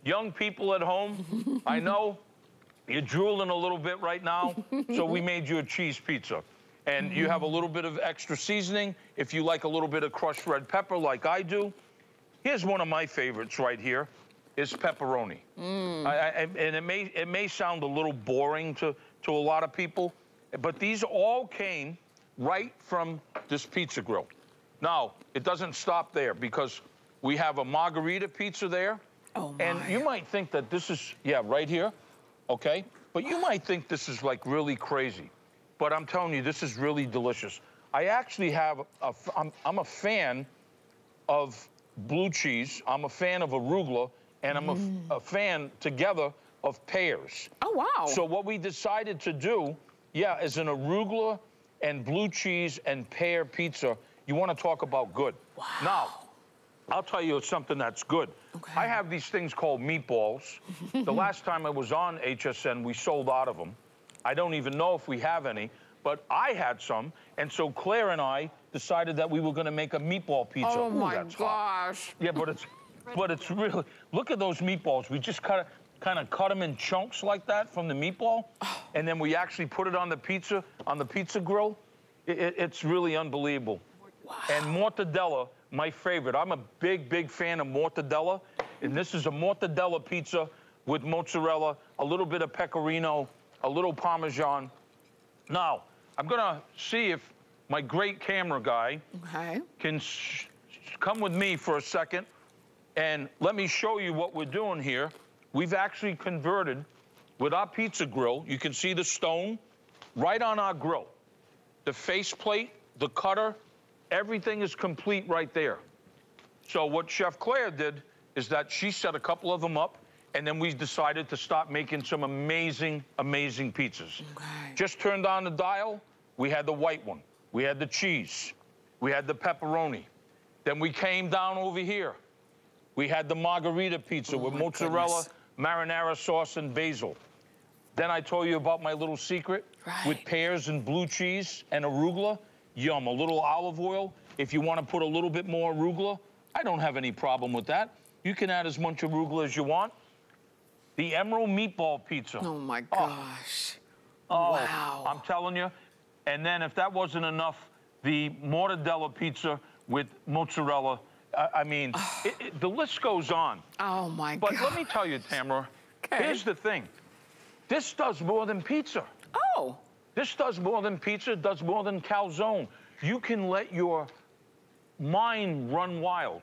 Speaker 2: young people at home, I know you're drooling a little bit right now, so we made you a cheese pizza. And you have a little bit of extra seasoning if you like a little bit of crushed red pepper like I do. Here's one of my favorites right here is pepperoni. Mm. I, I, and it may, it may sound a little boring to, to a lot of people, but these all came right from this pizza grill. Now, it doesn't stop there because we have a margherita pizza there.
Speaker 1: Oh my.
Speaker 2: And you might think that this is, yeah, right here, okay? But you might think this is like really crazy. But I'm telling you, this is really delicious. I actually have, a, I'm, I'm a fan of blue cheese. I'm a fan of arugula, and I'm mm. a, a fan together of pears.
Speaker 1: Oh, wow.
Speaker 2: So what we decided to do, yeah, is an arugula and blue cheese and pear pizza, you want to talk about good.
Speaker 1: Wow.
Speaker 2: Now, I'll tell you something that's good. Okay. I have these things called meatballs. the last time I was on HSN, we sold out of them. I don't even know if we have any, but I had some, and so Claire and I decided that we were going to make a meatball pizza.
Speaker 1: Oh
Speaker 2: Ooh,
Speaker 1: my gosh! Hot.
Speaker 2: Yeah, but it's but it's really look at those meatballs. We just cut kind of cut them in chunks like that from the meatball, and then we actually put it on the pizza, on the pizza grill. It, it, it's really unbelievable.
Speaker 1: Wow.
Speaker 2: And mortadella, my favorite. I'm a big, big fan of mortadella, and this is a mortadella pizza with mozzarella, a little bit of pecorino, a little Parmesan. Now, I'm gonna see if my great camera guy
Speaker 1: okay.
Speaker 2: can come with me for a second and let me show you what we're doing here we've actually converted with our pizza grill. You can see the stone right on our grill. The faceplate, the cutter, everything is complete right there. So what Chef Claire did is that she set a couple of them up and then we decided to start making some amazing, amazing pizzas.
Speaker 1: Okay.
Speaker 2: Just turned on the dial, we had the white one. We had the cheese. We had the pepperoni. Then we came down over here. We had the margherita pizza
Speaker 1: oh
Speaker 2: with mozzarella,
Speaker 1: goodness
Speaker 2: marinara sauce and basil. Then I told you about my little secret
Speaker 1: right.
Speaker 2: with pears and blue cheese and arugula. Yum, a little olive oil. If you want to put a little bit more arugula, I don't have any problem with that. You can add as much arugula as you want. The Emeril Meatball Pizza.
Speaker 1: Oh, my oh. gosh.
Speaker 2: Oh, oh
Speaker 1: wow.
Speaker 2: I'm telling you. And then if that wasn't enough, the mortadella pizza with mozzarella I, I mean, it, it, the list goes on.
Speaker 1: Oh, my
Speaker 2: but
Speaker 1: God.
Speaker 2: But let me tell you, Tamara,
Speaker 1: okay.
Speaker 2: here's the thing. This does more than pizza.
Speaker 1: Oh.
Speaker 2: This does more than pizza, does more than calzone. You can let your mind run wild.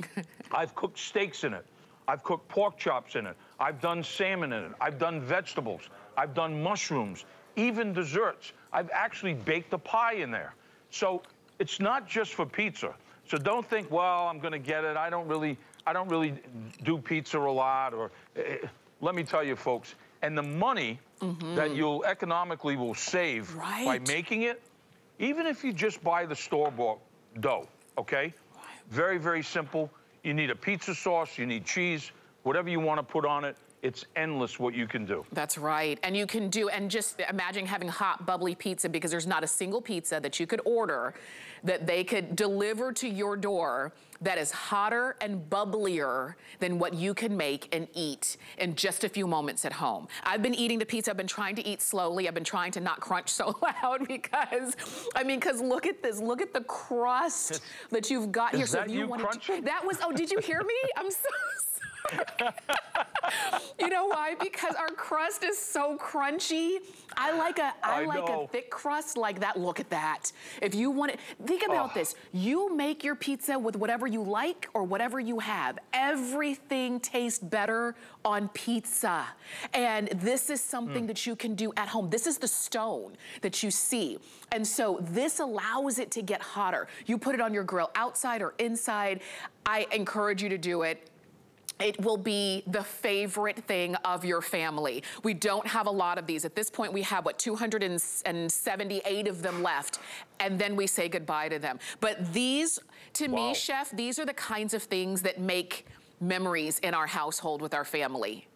Speaker 2: I've cooked steaks in it. I've cooked pork chops in it. I've done salmon in it. I've done vegetables. I've done mushrooms, even desserts. I've actually baked a pie in there. So it's not just for pizza. So don't think, well, I'm going to get it. I don't really, I don't really do pizza a lot. Or uh, let me tell you, folks, and the money mm -hmm. that you'll economically will save right. by making it, even if you just buy the store-bought dough, okay? Very, very simple. You need a pizza sauce, you need cheese, whatever you want to put on it, it's endless what you can do.
Speaker 1: That's right. And you can do, and just imagine having hot, bubbly pizza because there's not a single pizza that you could order that they could deliver to your door that is hotter and bubblier than what you can make and eat in just a few moments at home. I've been eating the pizza. I've been trying to eat slowly. I've been trying to not crunch so loud because, I mean, because look at this. Look at the crust that you've got
Speaker 2: is
Speaker 1: here.
Speaker 2: Is that so you, you crunching?
Speaker 1: That was, oh, did you hear me? I'm so you know why? Because our crust is so crunchy. I like a I, I like know. a thick crust like that. Look at that. If you want it, think about oh. this. You make your pizza with whatever you like or whatever you have. Everything tastes better on pizza. And this is something mm. that you can do at home. This is the stone that you see. And so this allows it to get hotter. You put it on your grill outside or inside. I encourage you to do it it will be the favorite thing of your family. We don't have a lot of these. At this point, we have, what, 278 of them left, and then we say goodbye to them. But these, to wow. me, Chef, these are the kinds of things that make memories in our household with our family.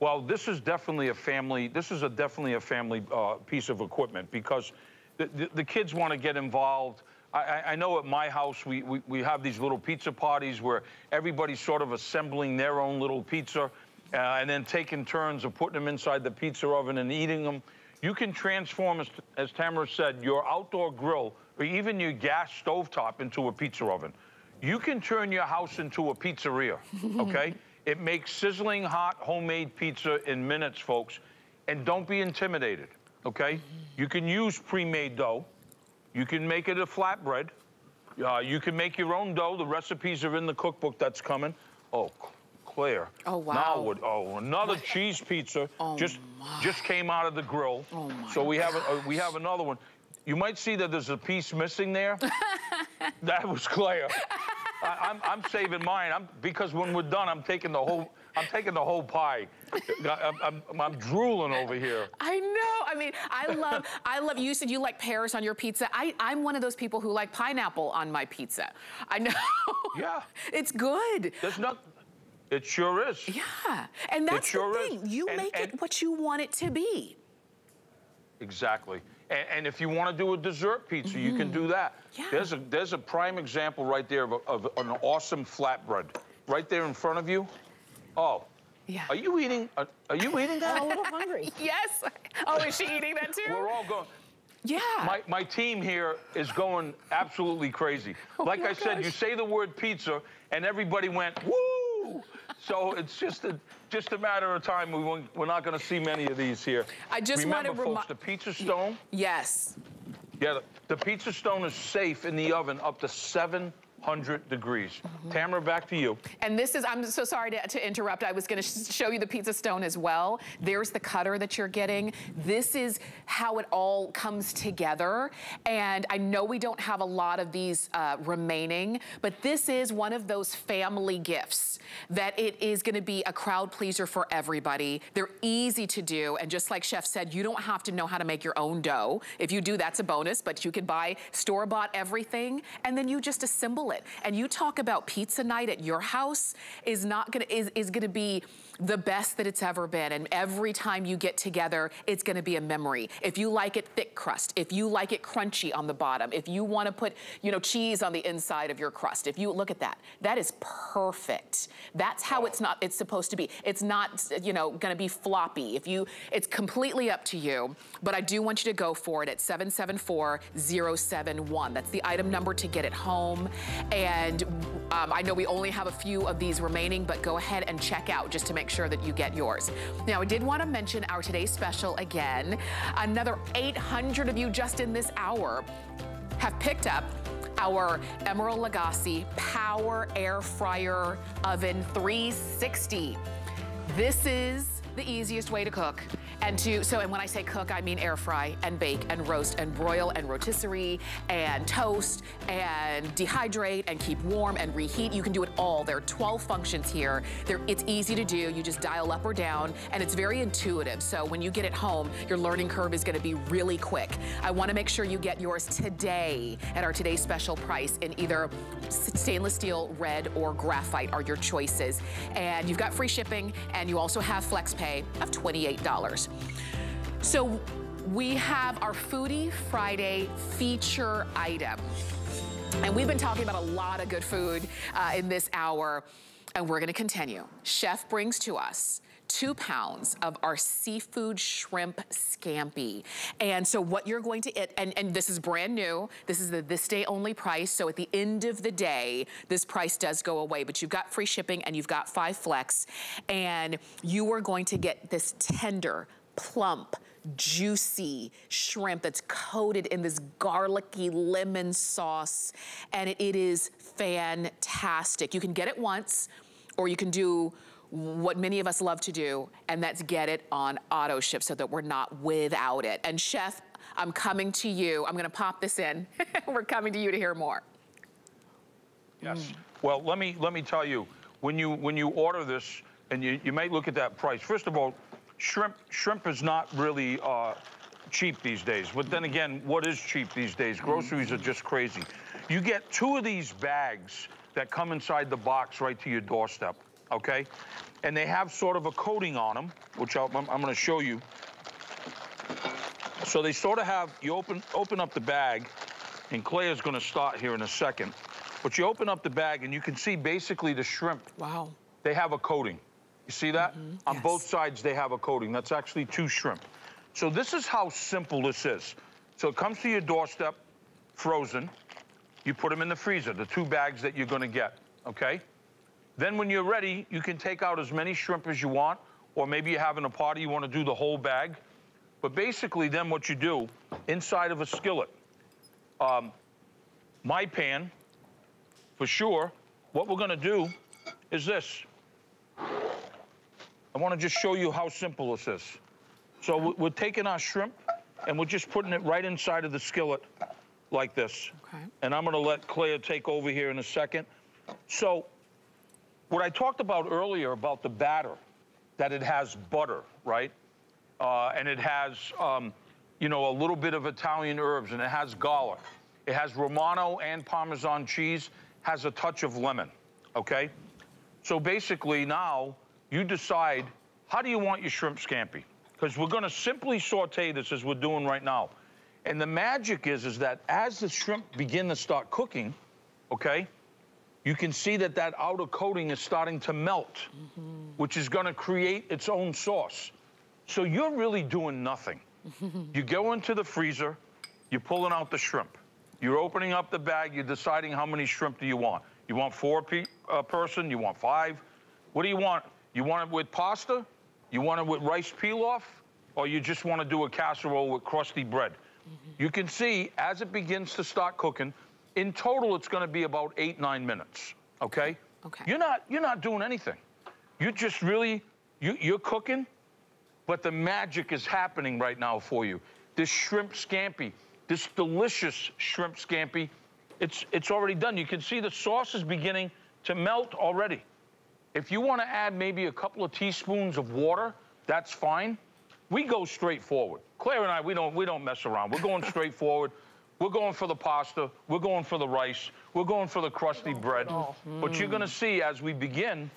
Speaker 2: Well, this is definitely a family, this is a definitely a family uh, piece of equipment because the, the, the kids want to get involved. I, I, know at my house we, we, we, have these little pizza parties where everybody's sort of assembling their own little pizza uh, and then taking turns of putting them inside the pizza oven and eating them. You can transform, as, as Tamara said, your outdoor grill or even your gas stovetop into a pizza oven. You can turn your house into a pizzeria, okay? it makes sizzling hot homemade pizza in minutes, folks. And don't be intimidated, okay? You can use pre-made dough. You can make it a flatbread. Uh, you can make your own dough. The recipes are in the cookbook that's coming. Oh, Claire.
Speaker 1: Oh, wow.
Speaker 2: Now, what, oh, another cheese pizza
Speaker 1: oh,
Speaker 2: just
Speaker 1: my.
Speaker 2: just came out of the grill.
Speaker 1: Oh, my
Speaker 2: So we have, a, uh, we have another one. You might see that there's a piece missing there. that was Claire. I, am I'm, I'm saving mine. I'm, because when we're done, I'm taking the whole I'm taking the whole pie. I'm, I'm, I'm, drooling over here.
Speaker 1: I know. I mean, I love, I love, you said you like pears on your pizza. I, I'm one of those people who like pineapple on my pizza. I know.
Speaker 2: Yeah.
Speaker 1: it's good.
Speaker 2: There's not, it sure is.
Speaker 1: Yeah. And that's sure the thing. Is. You and, make and, it what you want it to be.
Speaker 2: Exactly. And, and, if you want to do a dessert pizza, mm you can do that.
Speaker 1: Yeah.
Speaker 2: There's a there's a prime example right there of, a, of an awesome flatbread. Right there in front of you. Oh.
Speaker 1: Yeah.
Speaker 2: Are you eating? Are, are you eating that?
Speaker 4: I'm a little hungry.
Speaker 1: yes. Oh, is she eating that too?
Speaker 2: We're all going.
Speaker 1: Yeah.
Speaker 2: My, my team here is going absolutely crazy. Oh like I gosh. said, you say the word pizza, and everybody went, woo! So it's just a, just a matter of time. We won't, we're not going to see many of these here.
Speaker 1: I just
Speaker 2: Remember,
Speaker 1: want to
Speaker 2: folks, the pizza stone.
Speaker 1: Yes.
Speaker 2: Yeah, the, the pizza stone is safe in the oven up to seven 100 degrees. Mm -hmm. Tamara, back to you.
Speaker 1: And this is, I'm so sorry to, to interrupt. I was gonna show you the pizza stone as well. There's the cutter that you're getting. This is how it all comes together. And I know we don't have a lot of these uh, remaining, but this is one of those family gifts that it is gonna be a crowd pleaser for everybody. They're easy to do. And just like Chef said, you don't have to know how to make your own dough. If you do, that's a bonus, but you can buy store-bought everything, and then you just assemble And you talk about pizza night at your house is not gonna, is, is gonna be the best that it's ever been. And every time you get together, it's gonna be a memory. If you like it thick crust, if you like it crunchy on the bottom, if you wanna put, you know, cheese on the inside of your crust, if you, look at that, that is perfect. That's how it's not, it's supposed to be. It's not, you know, gonna be floppy. If you, it's completely up to you, but I do want you to go for it at 774071. That's the item number to get it home. And um, I know we only have a few of these remaining, but go ahead and check out just to make sure that you get yours. Now, I did want to mention our today's special again. Another 800 of you just in this hour have picked up our Emeril Lagasse Power Air Fryer Oven 360. This is the easiest way to cook. And to, so, and when I say cook, I mean air fry and bake and roast and broil and rotisserie and toast and dehydrate and keep warm and reheat. You can do it all. There are 12 functions here. It's easy to do. You just dial up or down and it's very intuitive. So when you get it home, your learning curve is gonna be really quick. I wanna make sure you get yours today at our today's special price in either stainless steel, red, or graphite are your choices. And you've got free shipping and you also have flex pay of $28. So we have our Foodie Friday feature item. And we've been talking about a lot of good food uh, in this hour, and we're gonna continue. Chef brings to us two pounds of our seafood shrimp scampi. And so what you're going to eat, and, and this is brand new, this is the this day only price, so at the end of the day, this price does go away, but you've got free shipping and you've got five flex, and you are going to get this tender, plump, juicy shrimp that's coated in this garlicky lemon sauce. And it, it is fantastic. You can get it once, or you can do what many of us love to do, and that's get it on auto ship so that we're not without it. And chef, I'm coming to you. I'm gonna pop this in. we're coming to you to hear more.
Speaker 2: Yes. Well, let me let me tell you, when you when you order this, and you, you may look at that price. First of all, shrimp shrimp is not really uh, cheap these days. But then again, what is cheap these days? Groceries are just crazy. You get two of these bags that come inside the box right to your doorstep, okay? And they have sort of a coating on them, which I'll, I'm, I'm going to show you. So they sort of have, you open, open up the bag, and Claire's going to start here in a second. But you open up the bag, and you can see basically the shrimp.
Speaker 1: Wow.
Speaker 2: They have a coating. You see that? Mm-hmm. On
Speaker 1: yes.
Speaker 2: both sides, they have a coating. That's actually two shrimp. So this is how simple this is. So it comes to your doorstep, frozen. You put them in the freezer, the two bags that you're going to get, okay? Then when you're ready, you can take out as many shrimp as you want, or maybe you're having a party, you want to do the whole bag. But basically, then what you do, inside of a skillet, um, my pan, for sure, what we're going to do is this. I want to just show you how simple this is. So we- we're taking our shrimp, and we're just putting it right inside of the skillet like this.
Speaker 1: Okay.
Speaker 2: And I'm going to let Claire take over here in a second. So what I talked about earlier about the batter, that it has butter, right? Uh, and it has, um, you know, a little bit of Italian herbs, and it has garlic. It has Romano and Parmesan cheese, has a touch of lemon, okay? So basically now you decide how do you want your shrimp scampi? Because we're going to simply saute this as we're doing right now. And the magic is, is that as the shrimp begin to start cooking, okay, you can see that that outer coating is starting to melt, which is going to create its own sauce. So you're really doing nothing. you go into the freezer, you're pulling out the shrimp. You're opening up the bag, you're deciding how many shrimp do you want. You want four pe- uh, person, you want five. What do you want? You want it with pasta? You want it with rice pilaf? Or you just want to do a casserole with crusty bread? You can see as it begins to start cooking, in total it's going to be about eight, nine minutes, okay?
Speaker 1: Okay.
Speaker 2: You're not, you're not doing anything. You're just really, you, you're cooking, but the magic is happening right now for you. This shrimp scampi, this delicious shrimp scampi, it's, it's already done. You can see the sauce is beginning to melt already. If you want to add maybe a couple of teaspoons of water, that's fine. We go straight forward. Claire and I, we don't, we don't mess around. We're going straight forward. We're going for the pasta. We're going for the rice. We're going for the crusty bread. But you're going to mm. see as we begin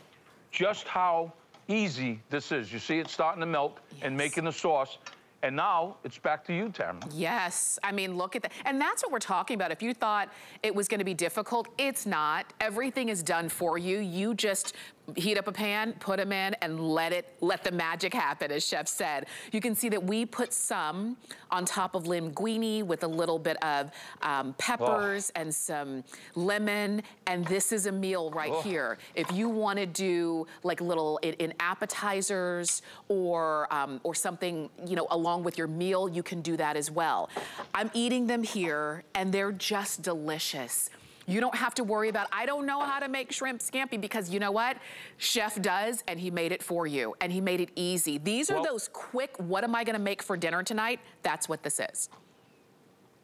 Speaker 2: just how easy this is. You see it starting to melt and making the sauce. And now it's back to you, Tamara.
Speaker 1: Yes, I mean, look at that. And that's what we're talking about. If you thought it was gonna be difficult, it's not. Everything is done for you. You just heat up a pan, put them in, and let it, let the magic happen, as Chef said. You can see that we put some on top of linguine with a little bit of um, peppers oh. and some lemon, and this is a meal right oh. here. If you want to do like little in, in appetizers or um, or something, you know, along with your meal, you can do that as well. I'm eating them here, and they're just delicious. You don't have to worry about, I don't know how to make shrimp scampi because you know what? Chef does and he made it for you and he made it easy. These are well, those quick, what am I gonna make for dinner tonight? That's what this is.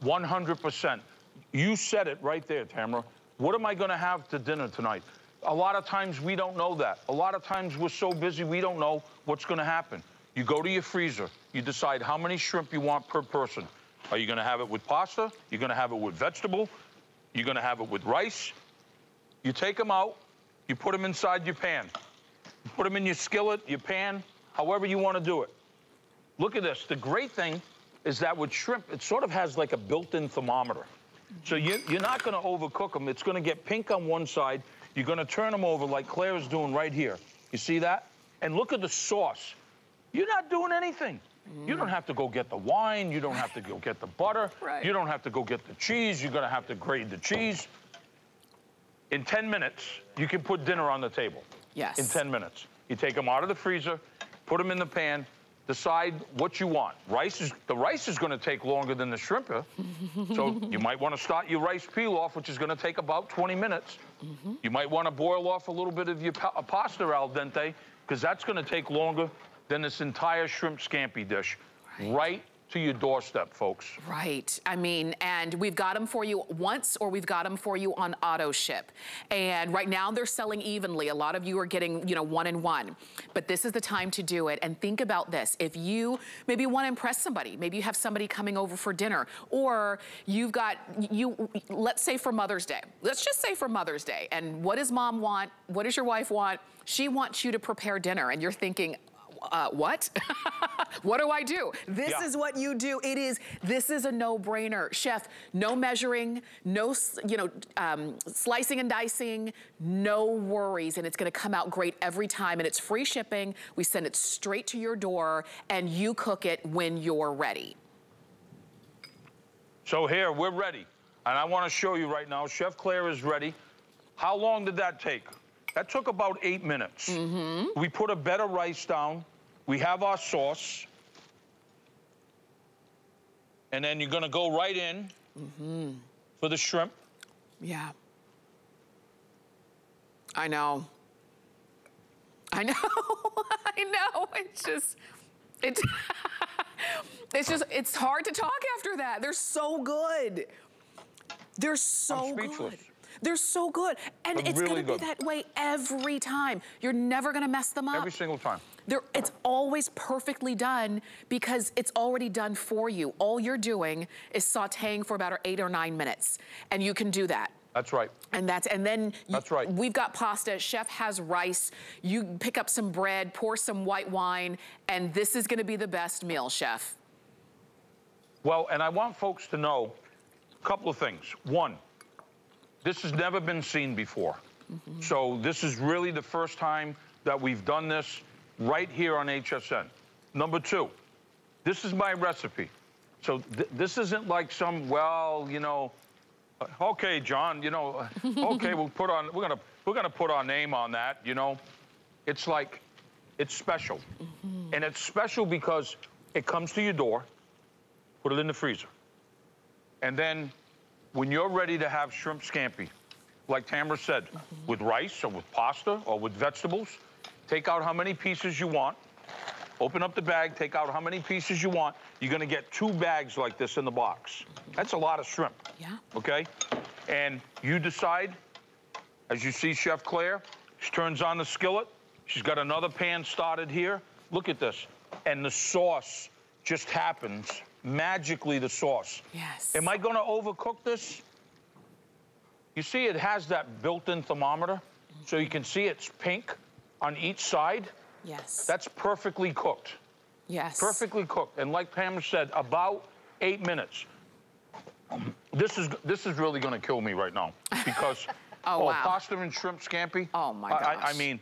Speaker 2: 100%. You said it right there, Tamara. What am I gonna have to dinner tonight? A lot of times we don't know that. A lot of times we're so busy we don't know what's gonna happen. You go to your freezer, you decide how many shrimp you want per person. Are you gonna have it with pasta? You're gonna have it with vegetable? You're going to have it with rice. You take them out, you put them inside your pan. You put them in your skillet, your pan, however you want to do it. Look at this. The great thing is that with shrimp, it sort of has like a built-in thermometer. So you, you're not going to overcook them. It's going to get pink on one side. You're going to turn them over like Claire is doing right here. You see that? And look at the sauce. You're not doing anything. Mm. You don't have to go get the wine. You don't have to go get the butter. Right. You don't have to go get the cheese. You're going to have to grade the cheese. In 10 minutes, you can put dinner on the table.
Speaker 1: Yes.
Speaker 2: In 10 minutes. You take them out of the freezer, put them in the pan, decide what you want. Rice is, the rice is going to take longer than the shrimp. so you might want to start your rice pilaf, which is going to take about 20 minutes. Mm -hmm. You might want to boil off a little bit of your pa pasta al dente, because that's going to take longer than this entire shrimp scampi dish right, right to your doorstep, folks.
Speaker 1: Right. I mean, and we've got them for you once or we've got them for you on auto ship. And right now they're selling evenly. A lot of you are getting, you know, one and one. But this is the time to do it. And think about this. If you maybe want to impress somebody, maybe you have somebody coming over for dinner, or you've got, you, let's say for Mother's Day. Let's just say for Mother's Day. And what does mom want? What does your wife want? She wants you to prepare dinner. And you're thinking, uh, what? what do I do? This yeah. is what you do. It is, this is a no-brainer. Chef, no measuring, no, you know, um, slicing and dicing, no worries. And it's gonna come out great every time. And it's free shipping. We send it straight to your door and you cook it when you're ready.
Speaker 2: So here, we're ready. And I wanna show you right now, Chef Claire is ready. How long did that take? That took about eight minutes. Mm -hmm. We put a bed of rice down. We have our sauce. And then you're gonna go right in mm -hmm. for the shrimp.
Speaker 1: Yeah. I know. I know. I know. It's just, it's, it's just, it's hard to talk after that. They're so good. They're so good. They're so good. And They're it's really gonna be that way every time. You're never gonna mess them up.
Speaker 2: Every single time.
Speaker 1: They're, it's always perfectly done because it's already done for you. All you're doing is sauteing for about eight or nine minutes. And you can do that.
Speaker 2: That's right.
Speaker 1: And that's and then
Speaker 2: that's right.
Speaker 1: We've got pasta. Chef has rice. You pick up some bread, pour some white wine, and this is going to be the best meal, Chef.
Speaker 2: Well, and I want folks to know a couple of things. One, this has never been seen before. Mm -hmm. So this is really the first time that we've done this right here on HSN. Number two, this is my recipe. So th this isn't like some, well, you know, uh, okay, John, you know, okay, we'll put on, we're gonna, we're gonna put our name on that, you know. It's like, it's special. Mm -hmm. And it's special because it comes to your door, put it in the freezer. And then when you're ready to have shrimp scampi, like Tamara said, mm -hmm. with rice or with pasta or with vegetables, take out how many pieces you want, open up the bag, take out how many pieces you want. You're gonna get two bags like this in the box. That's a lot of shrimp.
Speaker 1: Yeah.
Speaker 2: Okay? And you decide, as you see Chef Claire, she turns on the skillet. She's got another pan started here. Look at this. And the sauce just happens magically the sauce.
Speaker 1: Yes.
Speaker 2: Am I going to overcook this? You see it has that built-in thermometer, so you can see it's pink on each side.
Speaker 1: Yes.
Speaker 2: That's perfectly cooked.
Speaker 1: Yes.
Speaker 2: Perfectly cooked. And like Pam said, about eight minutes. This is this is really going to kill me right now because
Speaker 1: oh, oh wow.
Speaker 2: pasta and shrimp scampi.
Speaker 1: Oh my gosh.
Speaker 2: I, I mean,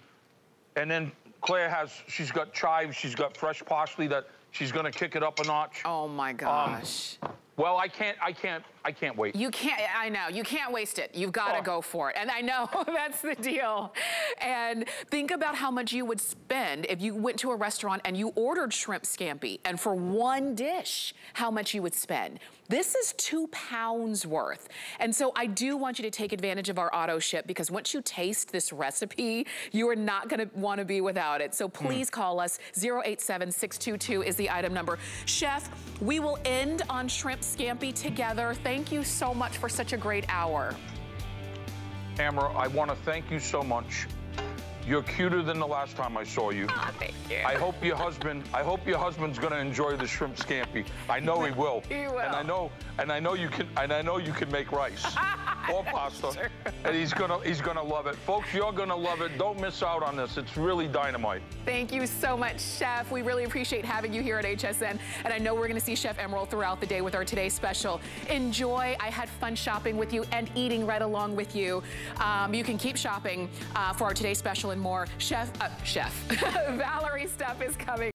Speaker 2: And then Claire has, she's got chives, she's got fresh parsley that she's gonna kick it up a notch.
Speaker 1: Oh my um, gosh.
Speaker 2: Well, I can't, I can't, I can't wait.
Speaker 1: You can't, I know, you can't waste it. You've got to
Speaker 2: Oh.
Speaker 1: go for it. And I know that's the deal. And think about how much you would spend if you went to a restaurant and you ordered shrimp scampi. And for one dish, how much you would spend. This is two pounds worth. And so I do want you to take advantage of our auto ship because once you taste this recipe, you are not gonna wanna be without it. So hmm. please call us, 087622 is the item number. Chef, we will end on shrimp scampi together. Thank you so much for such a great hour.
Speaker 2: Tamara, I wanna thank you so much. You're cuter than the last time I saw you.
Speaker 1: Ah, thank you.
Speaker 2: I hope your husband, I hope your husband's gonna enjoy the shrimp scampi. I know he will.
Speaker 1: He will.
Speaker 2: And I know, and I know you can, and I know you can make rice or pasta. And he's gonna, he's gonna love it. Folks, you're gonna love it. Don't miss out on this. It's really dynamite.
Speaker 1: Thank you so much, Chef. We really appreciate having you here at HSN. And I know we're gonna see Chef Emeril throughout the day with our Today Special. Enjoy. I had fun shopping with you and eating right along with you. Um, you can keep shopping uh, for our Today Special and more. Chef, uh, Chef, Valerie stuff is coming.